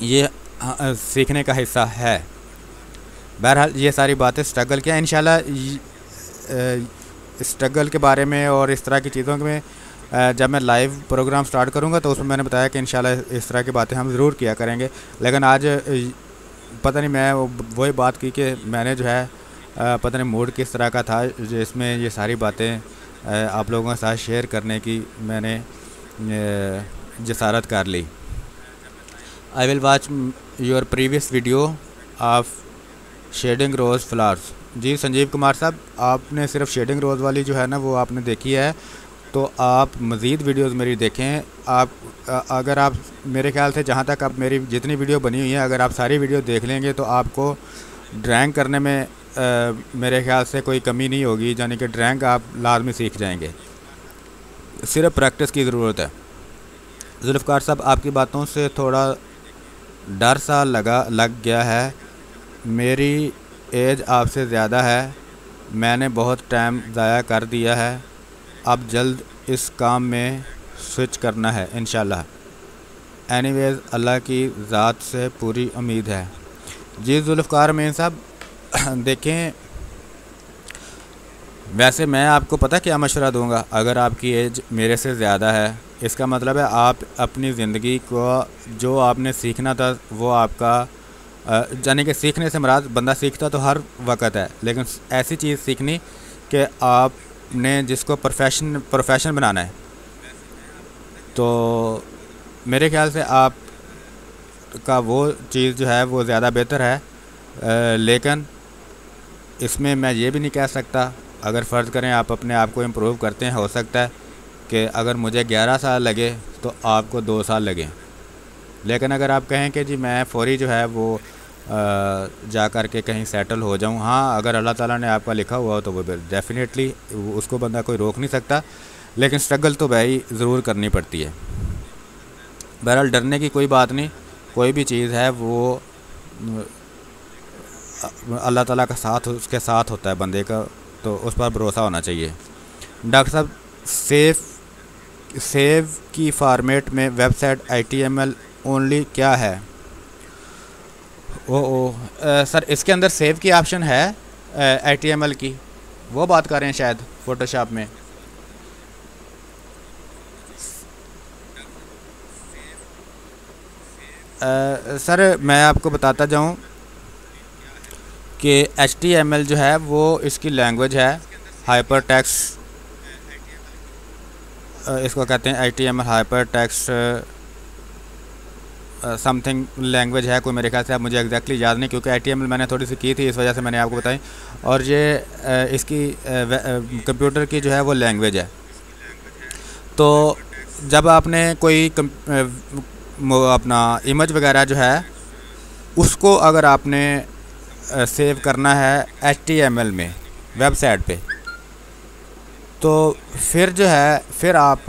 ये सीखने का हिस्सा है। बहरहाल ये सारी बातें स्ट्रगल किया इन स्ट्रगल के बारे में और इस तरह की चीज़ों में जब मैं लाइव प्रोग्राम स्टार्ट करूँगा तो उसमें मैंने बताया कि इन इस तरह की बातें हम ज़रूर किया करेंगे। लेकिन आज पता नहीं मैं वही बात की कि मैंने जो है पता नहीं मूड किस तरह का था जिसमें ये सारी बातें आप लोगों के साथ शेयर करने की मैंने जसारत कर ली। I will watch your previous video of shading rose flowers. जी संजीव कुमार साहब आपने सिर्फ़ शेडिंग रोज़ वाली जो है ना वो आपने देखी है। तो आप मज़ीद वीडियोस मेरी देखें। आप अगर आप मेरे ख्याल से जहाँ तक आप मेरी जितनी वीडियो बनी हुई है अगर आप सारी वीडियो देख लेंगे तो आपको ड्राइंग करने में आ, मेरे ख्याल से कोई कमी नहीं होगी यानी कि ड्राइंग आप लाजमी सीख जाएँगे। सिर्फ़ प्रैक्टिस की ज़रूरत है। जुल्फ़ार साहब आपकी बातों से थोड़ा डर सा लगा लग गया है। मेरी एज आपसे ज़्यादा है। मैंने बहुत टाइम ज़ाया कर दिया है। अब जल्द इस काम में स्विच करना है इन एनीवेज, अल्लाह की ज़ात से पूरी उम्मीद है। जी, जुल्फ़ार में साहब, देखें, वैसे मैं आपको पता क्या मशवरा दूँगा? अगर आपकी एज मेरे से ज़्यादा है, इसका मतलब है आप अपनी ज़िंदगी को, जो आपने सीखना था, वो आपका यानी कि सीखने से मराज बंदा सीखता तो हर वक्त है लेकिन ऐसी चीज़ सीखनी कि आपने जिसको प्रोफेशन प्रोफेशन बनाना है। तो मेरे ख्याल से आप का वो चीज़ जो है वो ज़्यादा बेहतर है। आ, लेकिन इसमें मैं ये भी नहीं कह सकता अगर फ़र्ज़ करें आप अपने आप को इम्प्रूव करते हैं हो सकता है कि अगर मुझे 11 साल लगे तो आपको दो साल लगे। लेकिन अगर आप कहें कि जी मैं फौरी जो है वो जा कर के कहीं सेटल हो जाऊँ। हाँ अगर अल्लाह ताला ने आपका लिखा हुआ हो तो वो डेफ़िनेटली उसको बंदा कोई रोक नहीं सकता। लेकिन स्ट्रगल तो भाई ज़रूर करनी पड़ती है। बहरहाल, डरने की कोई बात नहीं। कोई भी चीज़ है, वो अल्लाह ताला का साथ, उसके साथ होता है बंदे का तो उस पर भरोसा होना चाहिए। डॉक्टर साहब, सेफ़ सेव की फॉर्मेट में website I T M L only क्या है? ओ ओ। आ, सर इसके अंदर सेव की ऑप्शन है आई टी एम एल की। वो बात कर रहे हैं शायद फ़ोटोशॉप में। आ, सर मैं आपको बताता जाऊँ कि एच टी एम एल जो है वो इसकी लैंग्वेज है हाइपर टैक्स इसको कहते हैं I T M L hypertext something language है, कोई मेरे ख्याल से आप मुझे एग्जैक्टली याद नहीं, क्योंकि आईटीएमएल मैंने थोड़ी सी की थी, इस वजह से मैंने आपको बताई। और ये इसकी कंप्यूटर की जो है वो लैंग्वेज है। तो जब आपने कोई अपना इमेज वगैरह जो है, उसको अगर आपने सेव करना है एच में वेबसाइट पे तो फिर जो है, फिर आप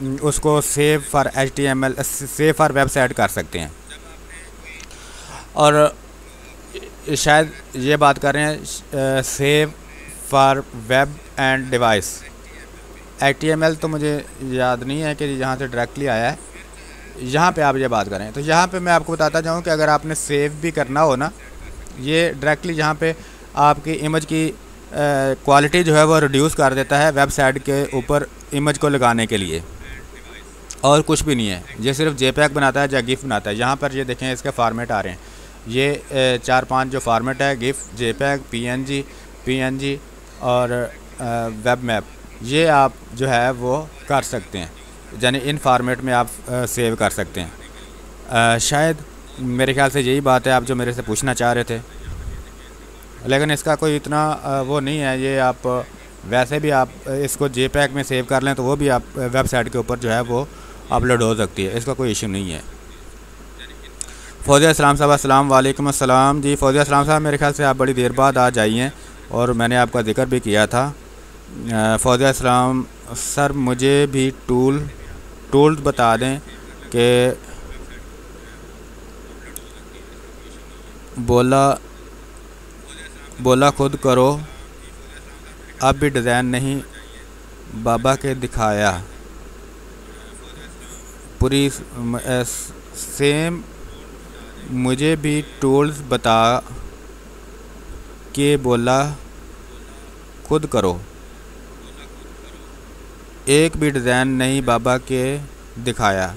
उसको save for H T M L save for website कर सकते हैं। और शायद ये बात कर रहे हैं save for web and device H T M L तो मुझे याद नहीं है कि यहाँ से डायरेक्टली आया है। यहाँ पे आप ये बात करें तो यहाँ पे मैं आपको बताता जाऊँ कि अगर आपने सेव भी करना हो ना, ये डायरेक्टली यहाँ पे आपकी इमेज की क्वालिटी जो है वो रिड्यूस कर देता है वेबसाइट के ऊपर इमेज को लगाने के लिए। और कुछ भी नहीं है। ये सिर्फ़ जे बनाता है, या गिफ्ट बनाता है। यहाँ पर ये देखें, इसके फार्मेट आ रहे हैं। ये चार पाँच जो फार्मेट है JPEG P N G P N G जी और वेब मैप ये आप जो है, वो कर सकते हैं। यानी इन फार्मेट में आप सेव कर सकते हैं। शायद मेरे ख्याल से यही बात है, आप जो मेरे से पूछना चाह रहे थे। लेकिन इसका कोई इतना वो नहीं है। ये आप, वैसे भी आप, इसको जे में सेव कर लें तो वो भी आप वेबसाइट के ऊपर जो है, वो अपलोड हो सकती है, इसका कोई इशू नहीं है। फौजिया असलाम साहब, अस्सलाम वालेकुम जी, फौजिया असलाम साहब, मेरे ख्याल से आप बड़ी देर बाद आई हैं और मैंने आपका ज़िक्र भी किया था। फौजिया असलाम सर, मुझे भी टूल टूल्स बता दें कि बोला बोला खुद करो, अब भी डिज़ाइन नहीं, बाबा के दिखाया। पूरी सेम मुझे भी टूल्स बता के बोला, खुद करो। एक भी डिज़ाइन नहीं बाबा के दिखाया।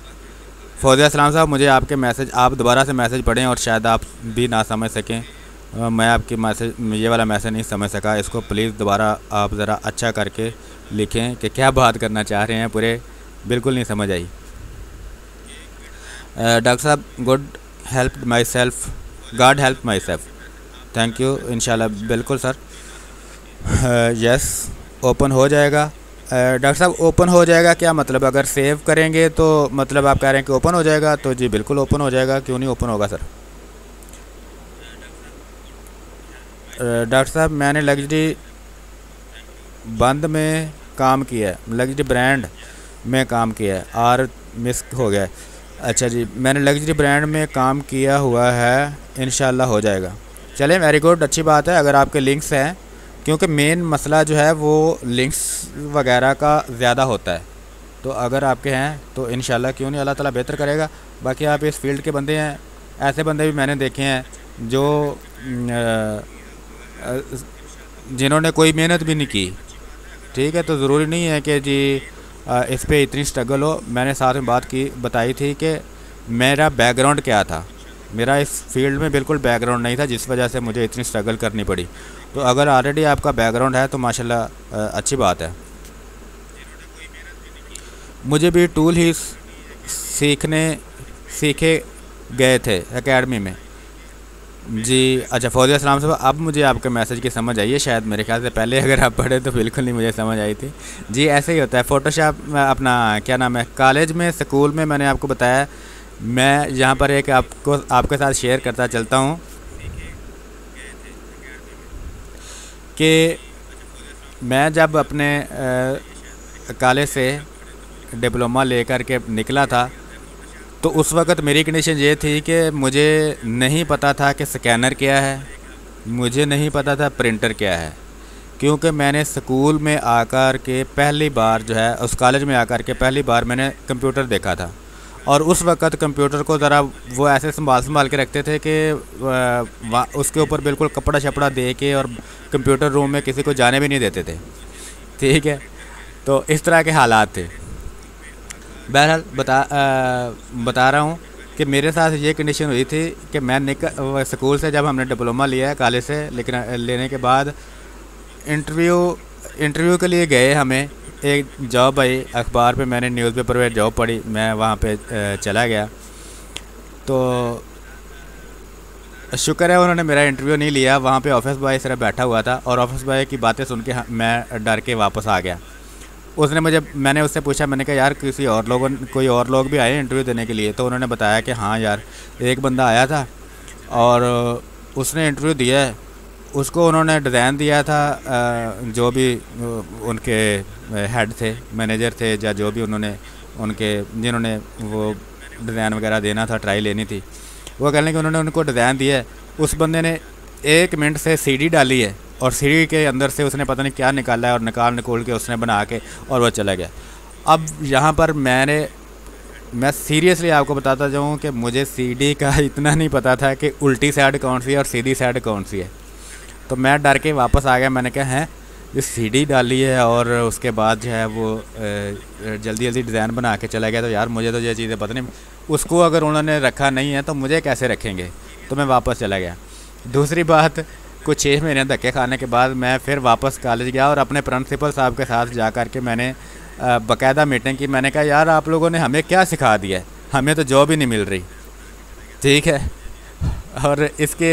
फौजिया सलाम साहब, मुझे आपके मैसेज आप दोबारा से मैसेज पढ़ें और शायद आप भी ना समझ सकें। मैं आपकी मैसेज ये वाला मैसेज नहीं समझ सका। इसको प्लीज़ दोबारा आप ज़रा अच्छा करके लिखें कि क्या बात करना चाह रहे हैं पूरे। बिल्कुल नहीं समझ आई। डॉक्टर साहब good help myself god help myself thank you इन बिल्कुल सर यस ओपन हो जाएगा डॉक्टर साहब ओपन हो जाएगा क्या मतलब अगर सेव करेंगे तो मतलब आप कह रहे हैं कि ओपन हो जाएगा तो जी बिल्कुल ओपन हो जाएगा क्यों नहीं ओपन होगा सर डॉक्टर साहब मैंने लग्जरी बंद में काम किया है लग्जरी ब्रांड में काम किया है और मिस हो गया अच्छा जी, मैंने लग्जरी ब्रांड में काम किया हुआ है इन हो जाएगा। चलें वेरी गुड अच्छी बात है, अगर आपके लिंक्स हैं, क्योंकि मेन मसला जो है, वो लिंक्स वगैरह का ज़्यादा होता है। तो अगर आपके हैं तो इन क्यों नहीं, अल्लाह ताला बेहतर करेगा। बाकी आप इस फ़ील्ड के बंदे हैं, ऐसे बंदे भी मैंने देखे हैं, जो जिन्होंने कोई मेहनत भी नहीं की। ठीक है तो ज़रूरी नहीं है कि जी इस पर इतनी स्ट्रगल हो। मैंने साथ में बात की, बताई थी कि मेरा बैकग्राउंड क्या था। मेरा इस फ़ील्ड में बिल्कुल बैकग्राउंड नहीं था, जिस वजह से मुझे इतनी स्ट्रगल करनी पड़ी। तो अगर ऑलरेडी आपका बैकग्राउंड है तो माशाल्लाह अच्छी बात है। मुझे भी टूल ही सीखने, सीखे गए थे एकेडमी में। जी अच्छा फौजी सलाम साहब, अब मुझे आपके मैसेज की समझ आई है, शायद मेरे ख्याल से पहले अगर आप पढ़े तो बिल्कुल नहीं मुझे समझ आई थी। जी, ऐसे ही होता है फ़ोटोशॉप अपना, क्या नाम है कॉलेज में स्कूल में मैंने आपको बताया, मैं यहाँ पर एक आपको, आपके साथ शेयर करता चलता हूँ। कि मैं जब अपने कॉलेज से डिप्लोमा लेकर के निकला था तो उस वक़्त मेरी कंडीशन ये थी कि मुझे नहीं पता था कि स्कैनर क्या है, मुझे नहीं पता था प्रिंटर क्या है, क्योंकि मैंने स्कूल में आकर के पहली बार जो है, उस कॉलेज में आकर के पहली बार मैंने कंप्यूटर देखा था। और उस वक़्त कंप्यूटर को ज़रा वो ऐसे संभाल संभाल के रखते थे कि उसके ऊपर बिल्कुल कपड़ा शपड़ा दे के और कंप्यूटर रूम में किसी को जाने भी नहीं देते थे। ठीक है? तो इस तरह के हालात थे। बहरहाल बता आ, बता रहा हूँ कि मेरे साथ ये कंडीशन हुई थी कि मैं निकल स्कूल से जब हमने डिप्लोमा लिया है कॉलेज से लेकिन लेने के बाद इंटरव्यू इंटरव्यू के लिए गए हमें। एक जॉब आई अखबार पे मैंने न्यूज़पेपर पे जॉब पढ़ी मैं वहाँ पे चला गया। तो शुक्र है उन्होंने मेरा इंटरव्यू नहीं लिया वहाँ पे ऑफ़िस बॉय सिर्फ़ बैठा हुआ था और ऑफ़िस बॉय की बातें सुन के मैं डर के वापस आ गया। उसने मुझे, मैंने उससे पूछा, मैंने कहा, यार, किसी और लोगों, कोई और लोग भी आए इंटरव्यू देने के लिए? तो उन्होंने बताया कि हाँ यार, एक बंदा आया था और उसने इंटरव्यू दिया है। उसको उन्होंने डिज़ाइन दिया था जो भी उनके हेड थे मैनेजर थे, या जो भी उन्होंने, उनके, जिन्होंने वो डिज़ाइन वगैरह देना था ट्राई लेनी थी। वो कहने कि उन्होंने उनको डिज़ाइन दिया है। उस बंदे ने एक मिनट से सीडी डाली है। और सीढ़ी के अंदर से उसने पता नहीं क्या निकाला है और निकाल निकोल के उसने बना के और वह चला गया। अब यहाँ पर मैंने, मैं सीरियसली आपको बताता जाऊँ कि मुझे सीडी का इतना नहीं पता था कि उल्टी साइड कौन सी है और सीधी साइड कौन सी है। तो मैं डर के वापस आ गया, मैंने कहा, है जो सीडी डाली है और उसके बाद जो है वो जल्दी जल्दी डिज़ाइन बना के चला गया। तो यार मुझे तो ये चीज़ें पता नहीं, उसको अगर उन्होंने रखा नहीं है तो मुझे कैसे रखेंगे? तो मैं वापस चला गया। दूसरी बात कुछ छः महीने धक्के खाने के बाद मैं फिर वापस कॉलेज गया और अपने प्रिंसिपल साहब के साथ जा कर के मैंने बाकायदा मीटिंग की। मैंने कहा, यार, आप लोगों ने हमें क्या सिखा दिया है? हमें तो जॉब ही नहीं मिल रही। ठीक है। और इसके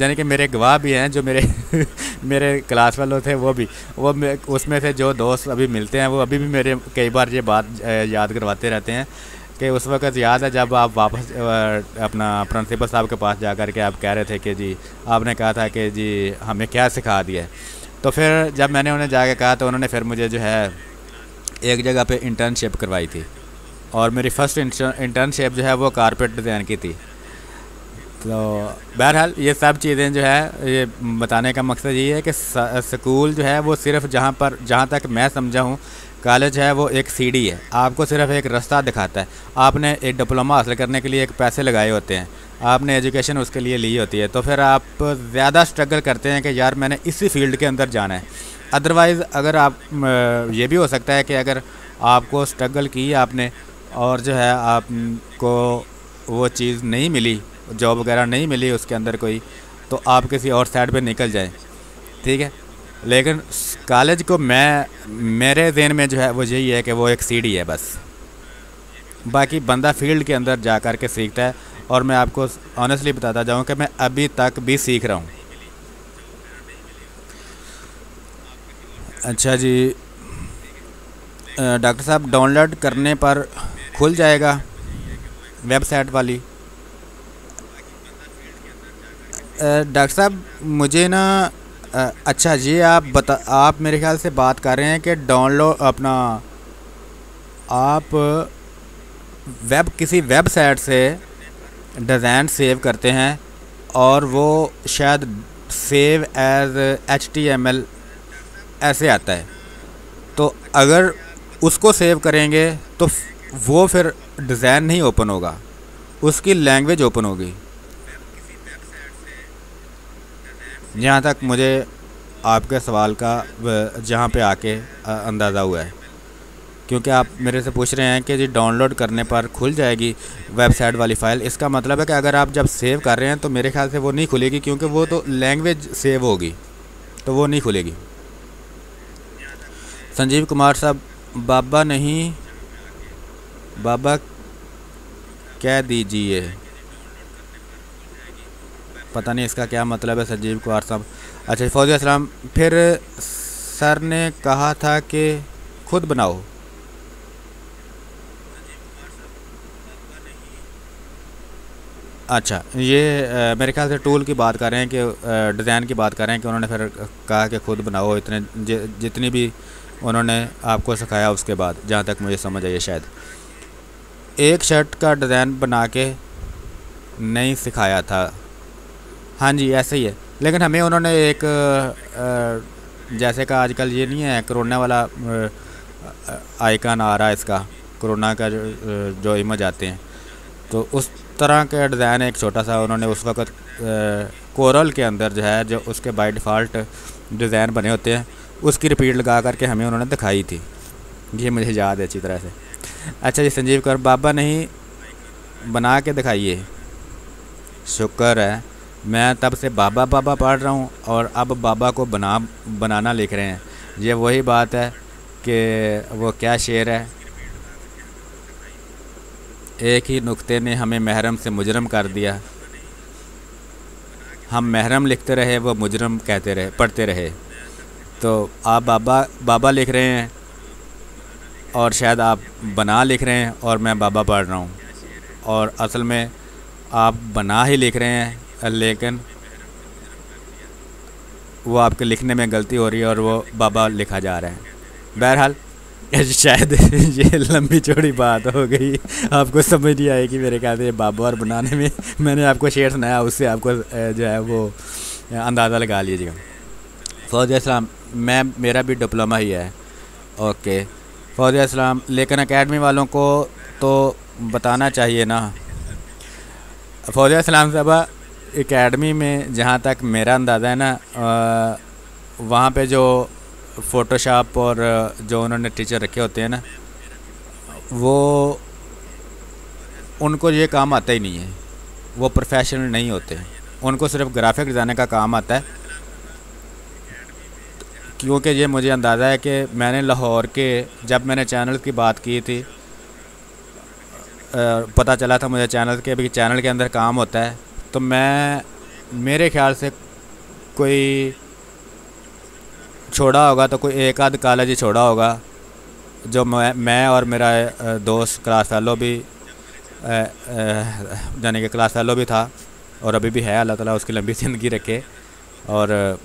यानी कि मेरे गवाह भी हैं, जो मेरे मेरे क्लास वालों थे, वो भी। वो उसमें से जो दोस्त अभी मिलते हैं, वो अभी भी मेरे, कई बार ये बात याद करवाते रहते हैं। कि उस वक़्त याद है जब आप वापस अपना प्रिंसिपल साहब के पास जा कर के आप कह रहे थे कि जी, आपने कहा था कि जी, हमें क्या सिखा दिया है? तो फिर जब मैंने उन्हें जाके कहा तो उन्होंने फिर मुझे जो है, एक जगह पे इंटर्नशिप करवाई थी। और मेरी फ़र्स्ट इंटर्नशिप जो है, वो कारपेट डिज़ाइन की थी। तो बहरहाल, ये सब चीज़ें जो है, ये बताने का मकसद ये है कि स्कूल जो है, वो सिर्फ़ जहाँ पर, जहाँ तक मैं समझा हूँ कॉलेज है वो एक सीढ़ी है। आपको सिर्फ़ एक रास्ता दिखाता है। आपने एक डिप्लोमा हासिल करने के लिए एक पैसे लगाए होते हैं। आपने एजुकेशन उसके लिए ली होती है। तो फिर आप ज़्यादा स्ट्रगल करते हैं कि यार मैंने इसी फ़ील्ड के अंदर जाना है। अदरवाइज़ अगर आप ये भी हो सकता है कि अगर आपको स्ट्रगल की आपने और जो है आपको वो चीज़ नहीं मिली जॉब वगैरह नहीं मिली उसके अंदर कोई तो आप किसी और साइड पे निकल जाएँ। ठीक है? लेकिन कॉलेज को मैं, मेरे जहन में जो है वो यही है कि वो एक सीढ़ी है बस। बाकी बंदा फ़ील्ड के अंदर जा कर के सीखता है और मैं आपको ऑनेस्टली बताता जाऊँ कि मैं अभी तक भी सीख रहा हूँ। अच्छा जी डॉक्टर साहब, डाउनलोड करने पर खुल जाएगा वेबसाइट वाली? डॉक्टर साहब, मुझे ना अच्छा जी, आप बता, आप मेरे ख्याल से बात कर रहे हैं कि डाउनलोड अपना, आप वेब किसी वेबसाइट से डिज़ाइन सेव करते हैं और वो शायद save as H T M L ऐसे आता है। तो अगर उसको सेव करेंगे तो वो फिर डिज़ाइन नहीं ओपन होगा, उसकी लैंग्वेज ओपन होगी। जहाँ तक मुझे आपके सवाल का जहाँ पे आके अंदाज़ा हुआ है। क्योंकि आप मेरे से पूछ रहे हैं कि जी डाउनलोड करने पर खुल जाएगी वेबसाइट वाली फ़ाइल। इसका मतलब है कि अगर आप जब सेव कर रहे हैं तो मेरे ख्याल से वो नहीं खुलेगी, क्योंकि वो तो लैंग्वेज सेव होगी तो वो नहीं खुलेगी। संजीव कुमार साहब, बाबा नहीं, बाबा कह दीजिए। पता नहीं इसका क्या मतलब है संजीव कुमार साहब। अच्छा फौजी असलम फिर सर ने कहा था कि खुद बनाओ। अच्छा ये आ, मेरे ख्याल से टूल की बात कर रहे हैं कि डिज़ाइन की बात कर रहे हैं कि उन्होंने फिर कहा कि खुद बनाओ इतने जितनी भी उन्होंने आपको सिखाया उसके बाद जहाँ तक मुझे समझ आई शायद। एक शर्ट का डिज़ाइन बना के नहीं सिखाया था। हाँ जी, ऐसे ही है। लेकिन हमें उन्होंने एक जैसे का आजकल ये नहीं है, कोरोना वाला आइकन आ रहा है इसका, कोरोना का जो जो इमेज आते हैं। तो उस तरह का डिज़ाइन एक छोटा सा उन्होंने उस वक्त कोरल के अंदर जो है, जो उसके बाय डिफ़ॉल्ट डिज़ाइन बने होते हैं, उसकी रिपीट लगा करके हमें उन्होंने दिखाई थी। ये मुझे याद है अच्छी तरह से। अच्छा जी, संजीव कर, बाबा नहीं, बना के दिखाइए। शुक्र है। मैं तब से बाबा बाबा पढ़ रहा हूँ और अब बाबा को बना, बनाना लिख रहे हैं। ये वही बात है कि वो क्या शेर है। एक ही नुक्ते ने हमें महरम से मुजरम कर दिया। हम महरम लिखते रहे, वो मुजरम कहते रहे, पढ़ते रहे। तो आप बाबा बाबा लिख रहे हैं और शायद आप बना लिख रहे हैं और मैं बाबा पढ़ रहा हूँ। और असल में आप बना ही लिख रहे हैं। लेकिन वो आपके लिखने में गलती हो रही है और वो बाबा लिखा जा रहा है। बहरहाल शायद ये लंबी चौड़ी बात हो गई। आपको समझ नहीं आएगी मेरे ख्याल से बाबा और बनाने में मैंने आपको शेर सुनाया, उससे आपको जो है वो अंदाज़ा लगा लीजिएगा फौज इस्लाम, मैं, मेरा भी डिप्लोमा ही है। ओके। फौज इस्लाम, लेकिन अकेडमी वालों को तो बताना चाहिए ना। फौज इस्लाम साहब एकेडमी में जहाँ तक मेरा अंदाज़ा है ना वहाँ पे जो फ़ोटोशॉप और जो उन्होंने टीचर रखे होते हैं ना, वो उनको ये काम आता ही नहीं है। वो प्रोफेशनल नहीं होते उनको सिर्फ़ ग्राफिक डिज़ाइनर का काम आता है। क्योंकि ये मुझे अंदाज़ा है कि मैंने लाहौर के, जब मैंने चैनल की बात की थी पता चला था मुझे चैनल के, अभी चैनल के अंदर काम होता है। तो मैं, मेरे ख्याल से कोई छोड़ा होगा तो कोई एक आध कॉलेज ही छोड़ा होगा, जो मैं मैं और मेरा दोस्त क्लास फेलो भी यानी कि क्लास फेलो भी था और अभी भी है, अल्लाह ताला उसकी लंबी ज़िंदगी रखे। और,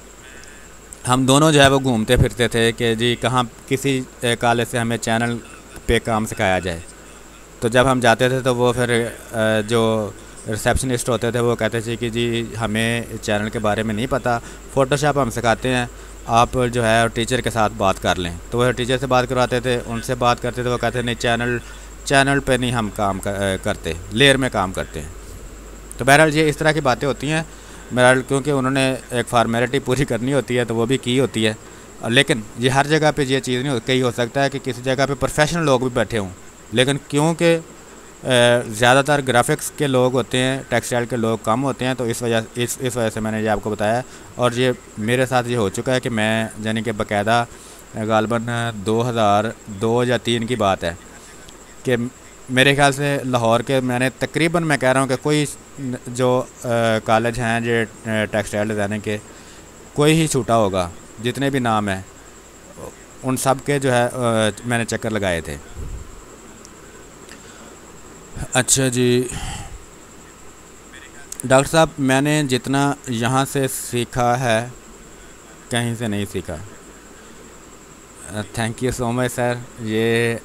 हम दोनों जो है वो घूमते फिरते थे कि जी कहाँ, किसी कॉलेज से हमें चैनल पे काम सिखाया जाए। तो जब हम जाते थे तो वो फिर जो रिसेप्शनिस्ट होते थे वो कहते थे कि जी हमें चैनल के बारे में नहीं पता। फ़ोटोशॉप हम सिखाते हैं आप जो है टीचर के साथ बात कर लें। तो वह टीचर से बात करवाते थे उनसे बात करते थे वो कहते नहीं चैनल चैनल पे नहीं हम काम कर, करते लेयर में काम करते हैं। तो बहरहाल ये इस तरह की बातें होती हैं। बहरहाल क्योंकि उन्होंने एक फार्मेलिटी पूरी करनी होती है तो वो भी की होती है। लेकिन ये हर जगह पे ये चीज़ नहीं हो कई हो सकता है कि किसी जगह पे प्रोफेशनल लोग भी बैठे हों। लेकिन क्योंकि ज़्यादातर ग्राफिक्स के लोग होते हैं टेक्सटाइल के लोग कम होते हैं तो इस वजह, इस इस वजह से मैंने ये आपको बताया। और ये मेरे साथ ये हो चुका है कि मैं, यानी कि बाकायदा, गालबन, दो हज़ार दो या तीन की बात है कि मेरे ख्याल से लाहौर के मैंने तकरीबन, मैं कह रहा हूँ कि कोई जो कॉलेज हैं जो टेक्सटाइल डिज़ाइनिंग के, कोई ही छूटा होगा, जितने भी नाम हैं, उन सब के जो है मैंने चक्कर लगाए थे। अच्छा जी। डॉक्टर साहब मैंने जितना यहाँ से सीखा है कहीं से नहीं सीखा। Thank you so much sir ये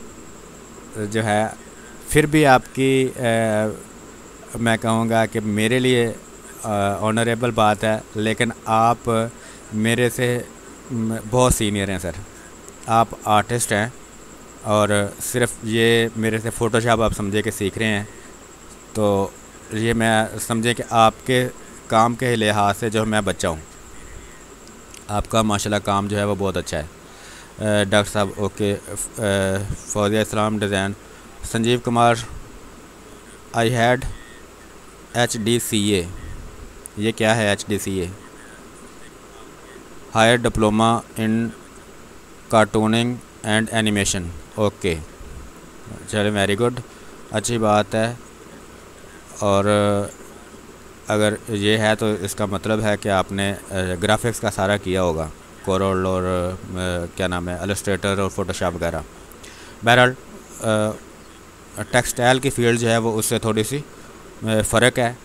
जो है फिर भी आपकी आ, मैं कहूँगा कि मेरे लिए ऑनरेबल बात है लेकिन आप मेरे से बहुत सीनियर हैं सर आप आर्टिस्ट हैं। और सिर्फ़ ये मेरे से फ़ोटोशॉप आप समझे के सीख रहे हैं। तो ये मैं समझे कि आपके काम के लिहाज से जो मैं बच्चा हूँ, आपका माशाल्लाह काम जो है वो बहुत अच्छा है। डॉक्टर साहब, okay Fauzia Islam design. Sanjeev Kumar, I had H D C A. ये क्या है H D C A? Higher diploma in cartooning and animation. Okay. चलो वेरी गुड अच्छी बात है। और, अगर ये है तो इसका मतलब है कि आपने ग्राफिक्स का सारा किया होगा। कोरोल और क्या नाम है अलस्ट्रेटर और फोटोशॉप वगैरह। बहरहाल टेक्सटाइल की फ़ील्ड जो है, वो उससे थोड़ी सी फ़र्क है।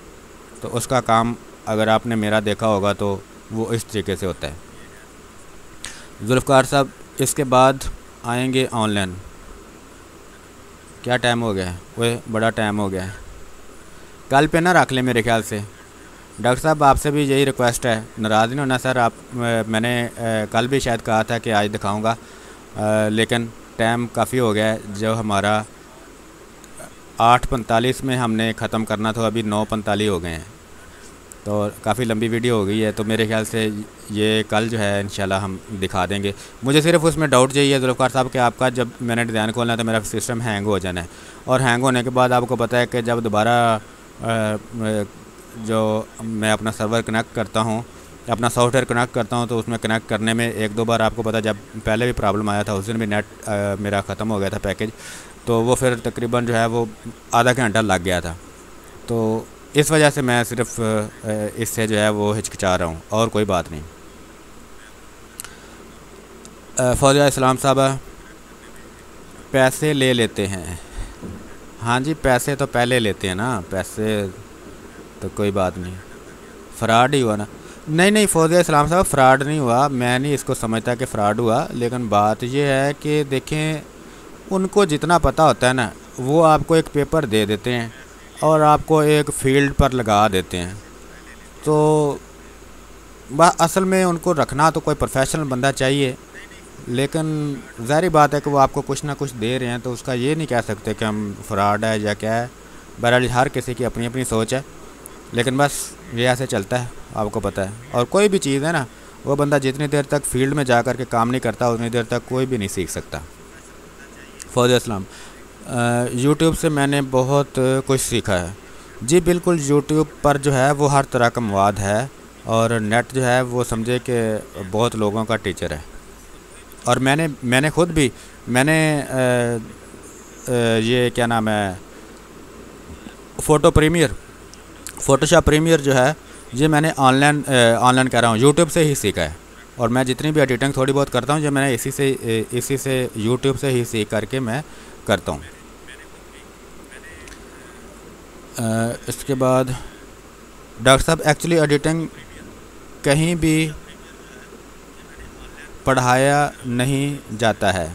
तो उसका काम, अगर आपने मेरा देखा होगा तो वो इस तरीके से होता है। जुल्फ़ार साहब, इसके बाद आएँगे ऑनलाइन। क्या टाइम हो गया है? वह बड़ा टाइम हो गया है। कल पे ना रख लें मेरे ख्याल से। डॉक्टर साहब, आपसे भी यही रिक्वेस्ट है। नाराज़ नहीं होना सर आप मैंने कल भी शायद कहा था कि आज दिखाऊँगा। लेकिन टाइम काफ़ी हो गया है। जो हमारा आठ पैंतालीस में हमने ख़त्म करना था अभी नौ पैंतालीस हो गए हैं। तो काफ़ी लंबी वीडियो हो गई है तो मेरे ख्याल से ये कल जो है इन हम दिखा देंगे। मुझे सिर्फ़ उसमें डाउट चाहिए जुल्फ़ार साहब, कि आपका जब मैंने डिज़ाइन खोलना है तो मेरा सिस्टम हैंग हो जाना है। और हैंग होने के बाद आपको पता है कि जब दोबारा जो मैं अपना सर्वर कनेक्ट करता हूँ, अपना सॉफ्टवेयर कनेक्ट करता हूँ तो उसमें कनेक्ट करने में एक दो बार आपको पता जब पहले भी प्रॉब्लम आया था, उस दिन भी नेट मेरा ख़त्म हो गया था पैकेज तो वो फिर तकरीबन जो है, वो आधा घंटा लग गया था। तो इस वजह से मैं सिर्फ़ इससे जो है वो हिचकिचा रहा हूँ, और कोई बात नहीं। फौजा इस्लाम साहब, पैसे ले लेते हैं। हाँ जी, पैसे तो पहले लेते हैं ना, पैसे तो कोई बात नहीं। फ़्रॉड ही हुआ ना। नहीं नहीं फौज इस्लाम साहब, फ़्रॉड नहीं हुआ। मैं नहीं इसको समझता कि फ़्रॉड हुआ, लेकिन बात यह है कि देखें, उनको जितना पता होता है ना, वो आपको एक पेपर दे देते हैं। और आपको एक फ़ील्ड पर लगा देते हैं। तो असल में उनको रखना तो कोई प्रोफेशनल बंदा चाहिए, लेकिन ज़ाहरी बात है कि वो आपको कुछ ना कुछ दे रहे हैं तो उसका ये नहीं कह सकते कि हम फ्रॉड है या क्या है। बहरहाल हर किसी की अपनी अपनी सोच है, लेकिन बस ये ऐसे चलता है, आपको पता है। और कोई भी चीज़ है ना, वो बंदा जितनी देर तक फ़ील्ड में जा कर के काम नहीं करता, उतनी देर तक कोई भी नहीं सीख सकता। फ़ौज इस्लाम यूट्यूब से मैंने बहुत कुछ सीखा है। जी बिल्कुल यूट्यूब पर जो है वो हर तरह का मवाद है और नेट जो है वो समझे कि बहुत लोगों का टीचर है। और मैंने मैंने ख़ुद भी मैंने आ, आ, ये क्या नाम है फ़ोटो प्रीमियर फ़ोटोशॉप प्रीमियर जो है ये मैंने ऑनलाइन ऑनलाइन कह रहा हूँ। यूट्यूब से ही सीखा है और मैं जितनी भी एडिटिंग थोड़ी बहुत करता हूँ जो मैंने इसी से इसी से यूट्यूब से ही सीख करके मैं करता हूँ। इसके बाद डॉक्टर साहब एक्चुअली एडिटिंग कहीं भी पढ़ाया नहीं जाता है।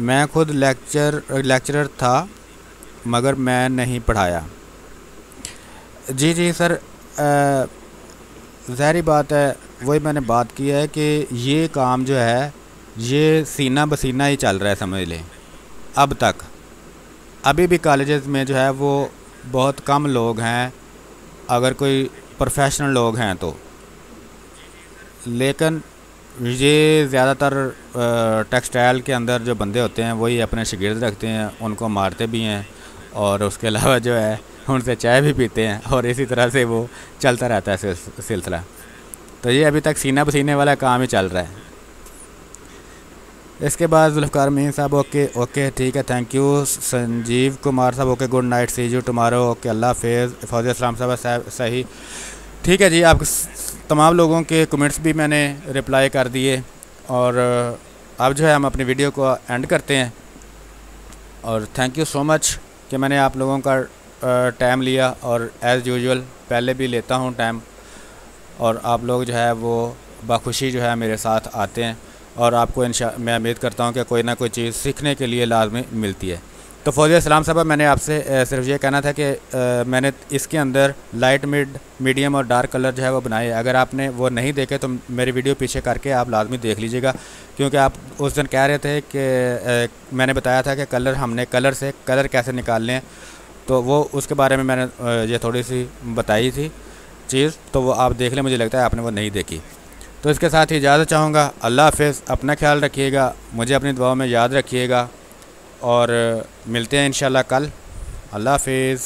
मैं खुद लेक्चर लेक्चरर था, मगर मैं नहीं पढ़ाया। जी जी सर जहरी बात है, वही मैंने बात की है कि ये काम जो है, ये सीना बसीना ही चल रहा है, समझ लें, अब तक। अभी भी कॉलेजेस में जो है वो बहुत कम लोग हैं, अगर कोई प्रोफेशनल लोग हैं तो। लेकिन ये ज़्यादातर टेक्सटाइल के अंदर जो बंदे होते हैं, वही अपने शिगिर्द रखते हैं, उनको मारते भी हैं और उसके अलावा जो है उनसे चाय भी पीते हैं और इसी तरह से वो चलता रहता है सिलसिला। तो ये अभी तक सीना पसीने वाला काम ही चल रहा है। इसके बाद जुल्फ़ार मीन साहब, ओके ओके, ठीक है थैंक यू संजीव कुमार साहब, okay good night see you tomorrow okay, अल्लाह फ़ेज़ फौज इस्लाम साहब सही। ठीक है जी, आप तमाम लोगों के कमेंट्स भी मैंने रिप्लाई कर दिए, और अब जो है हम अपनी वीडियो को एंड करते हैं। और थैंक यू सो मच कि मैंने आप लोगों का टाइम लिया, और एज़ यूजुअल पहले भी लेता हूँ टाइम और आप लोग जो है वो बखुशी जो है मेरे साथ आते हैं। और आपको इन मैं उम्मीद करता हूँ कि कोई ना कोई चीज़ सीखने के लिए लाजमी मिलती है। तो फौजी इस्लाम साहब मैंने आपसे सिर्फ़ ये कहना था कि आ, मैंने इसके अंदर लाइट मिड मीडियम और डार्क कलर जो है वो बनाए अगर आपने वो नहीं देखे तो मेरी वीडियो पीछे करके आप लाजमी देख लीजिएगा क्योंकि आप उस दिन कह रहे थे कि आ, मैंने बताया था कि कलर हमने कलर से कलर कैसे निकालने हैं। तो वो उसके बारे में मैंने ये थोड़ी सी बताई थी चीज़ तो वो आप देख लें मुझे लगता है आपने वो नहीं देखी। तो इसके साथ ही इजाज़त चाहूँगा। अल्लाह हाफ़ अपना ख्याल रखिएगा, मुझे अपनी दुआओं में याद रखिएगा और मिलते हैं इन कल। अल्लाह हाफिज़।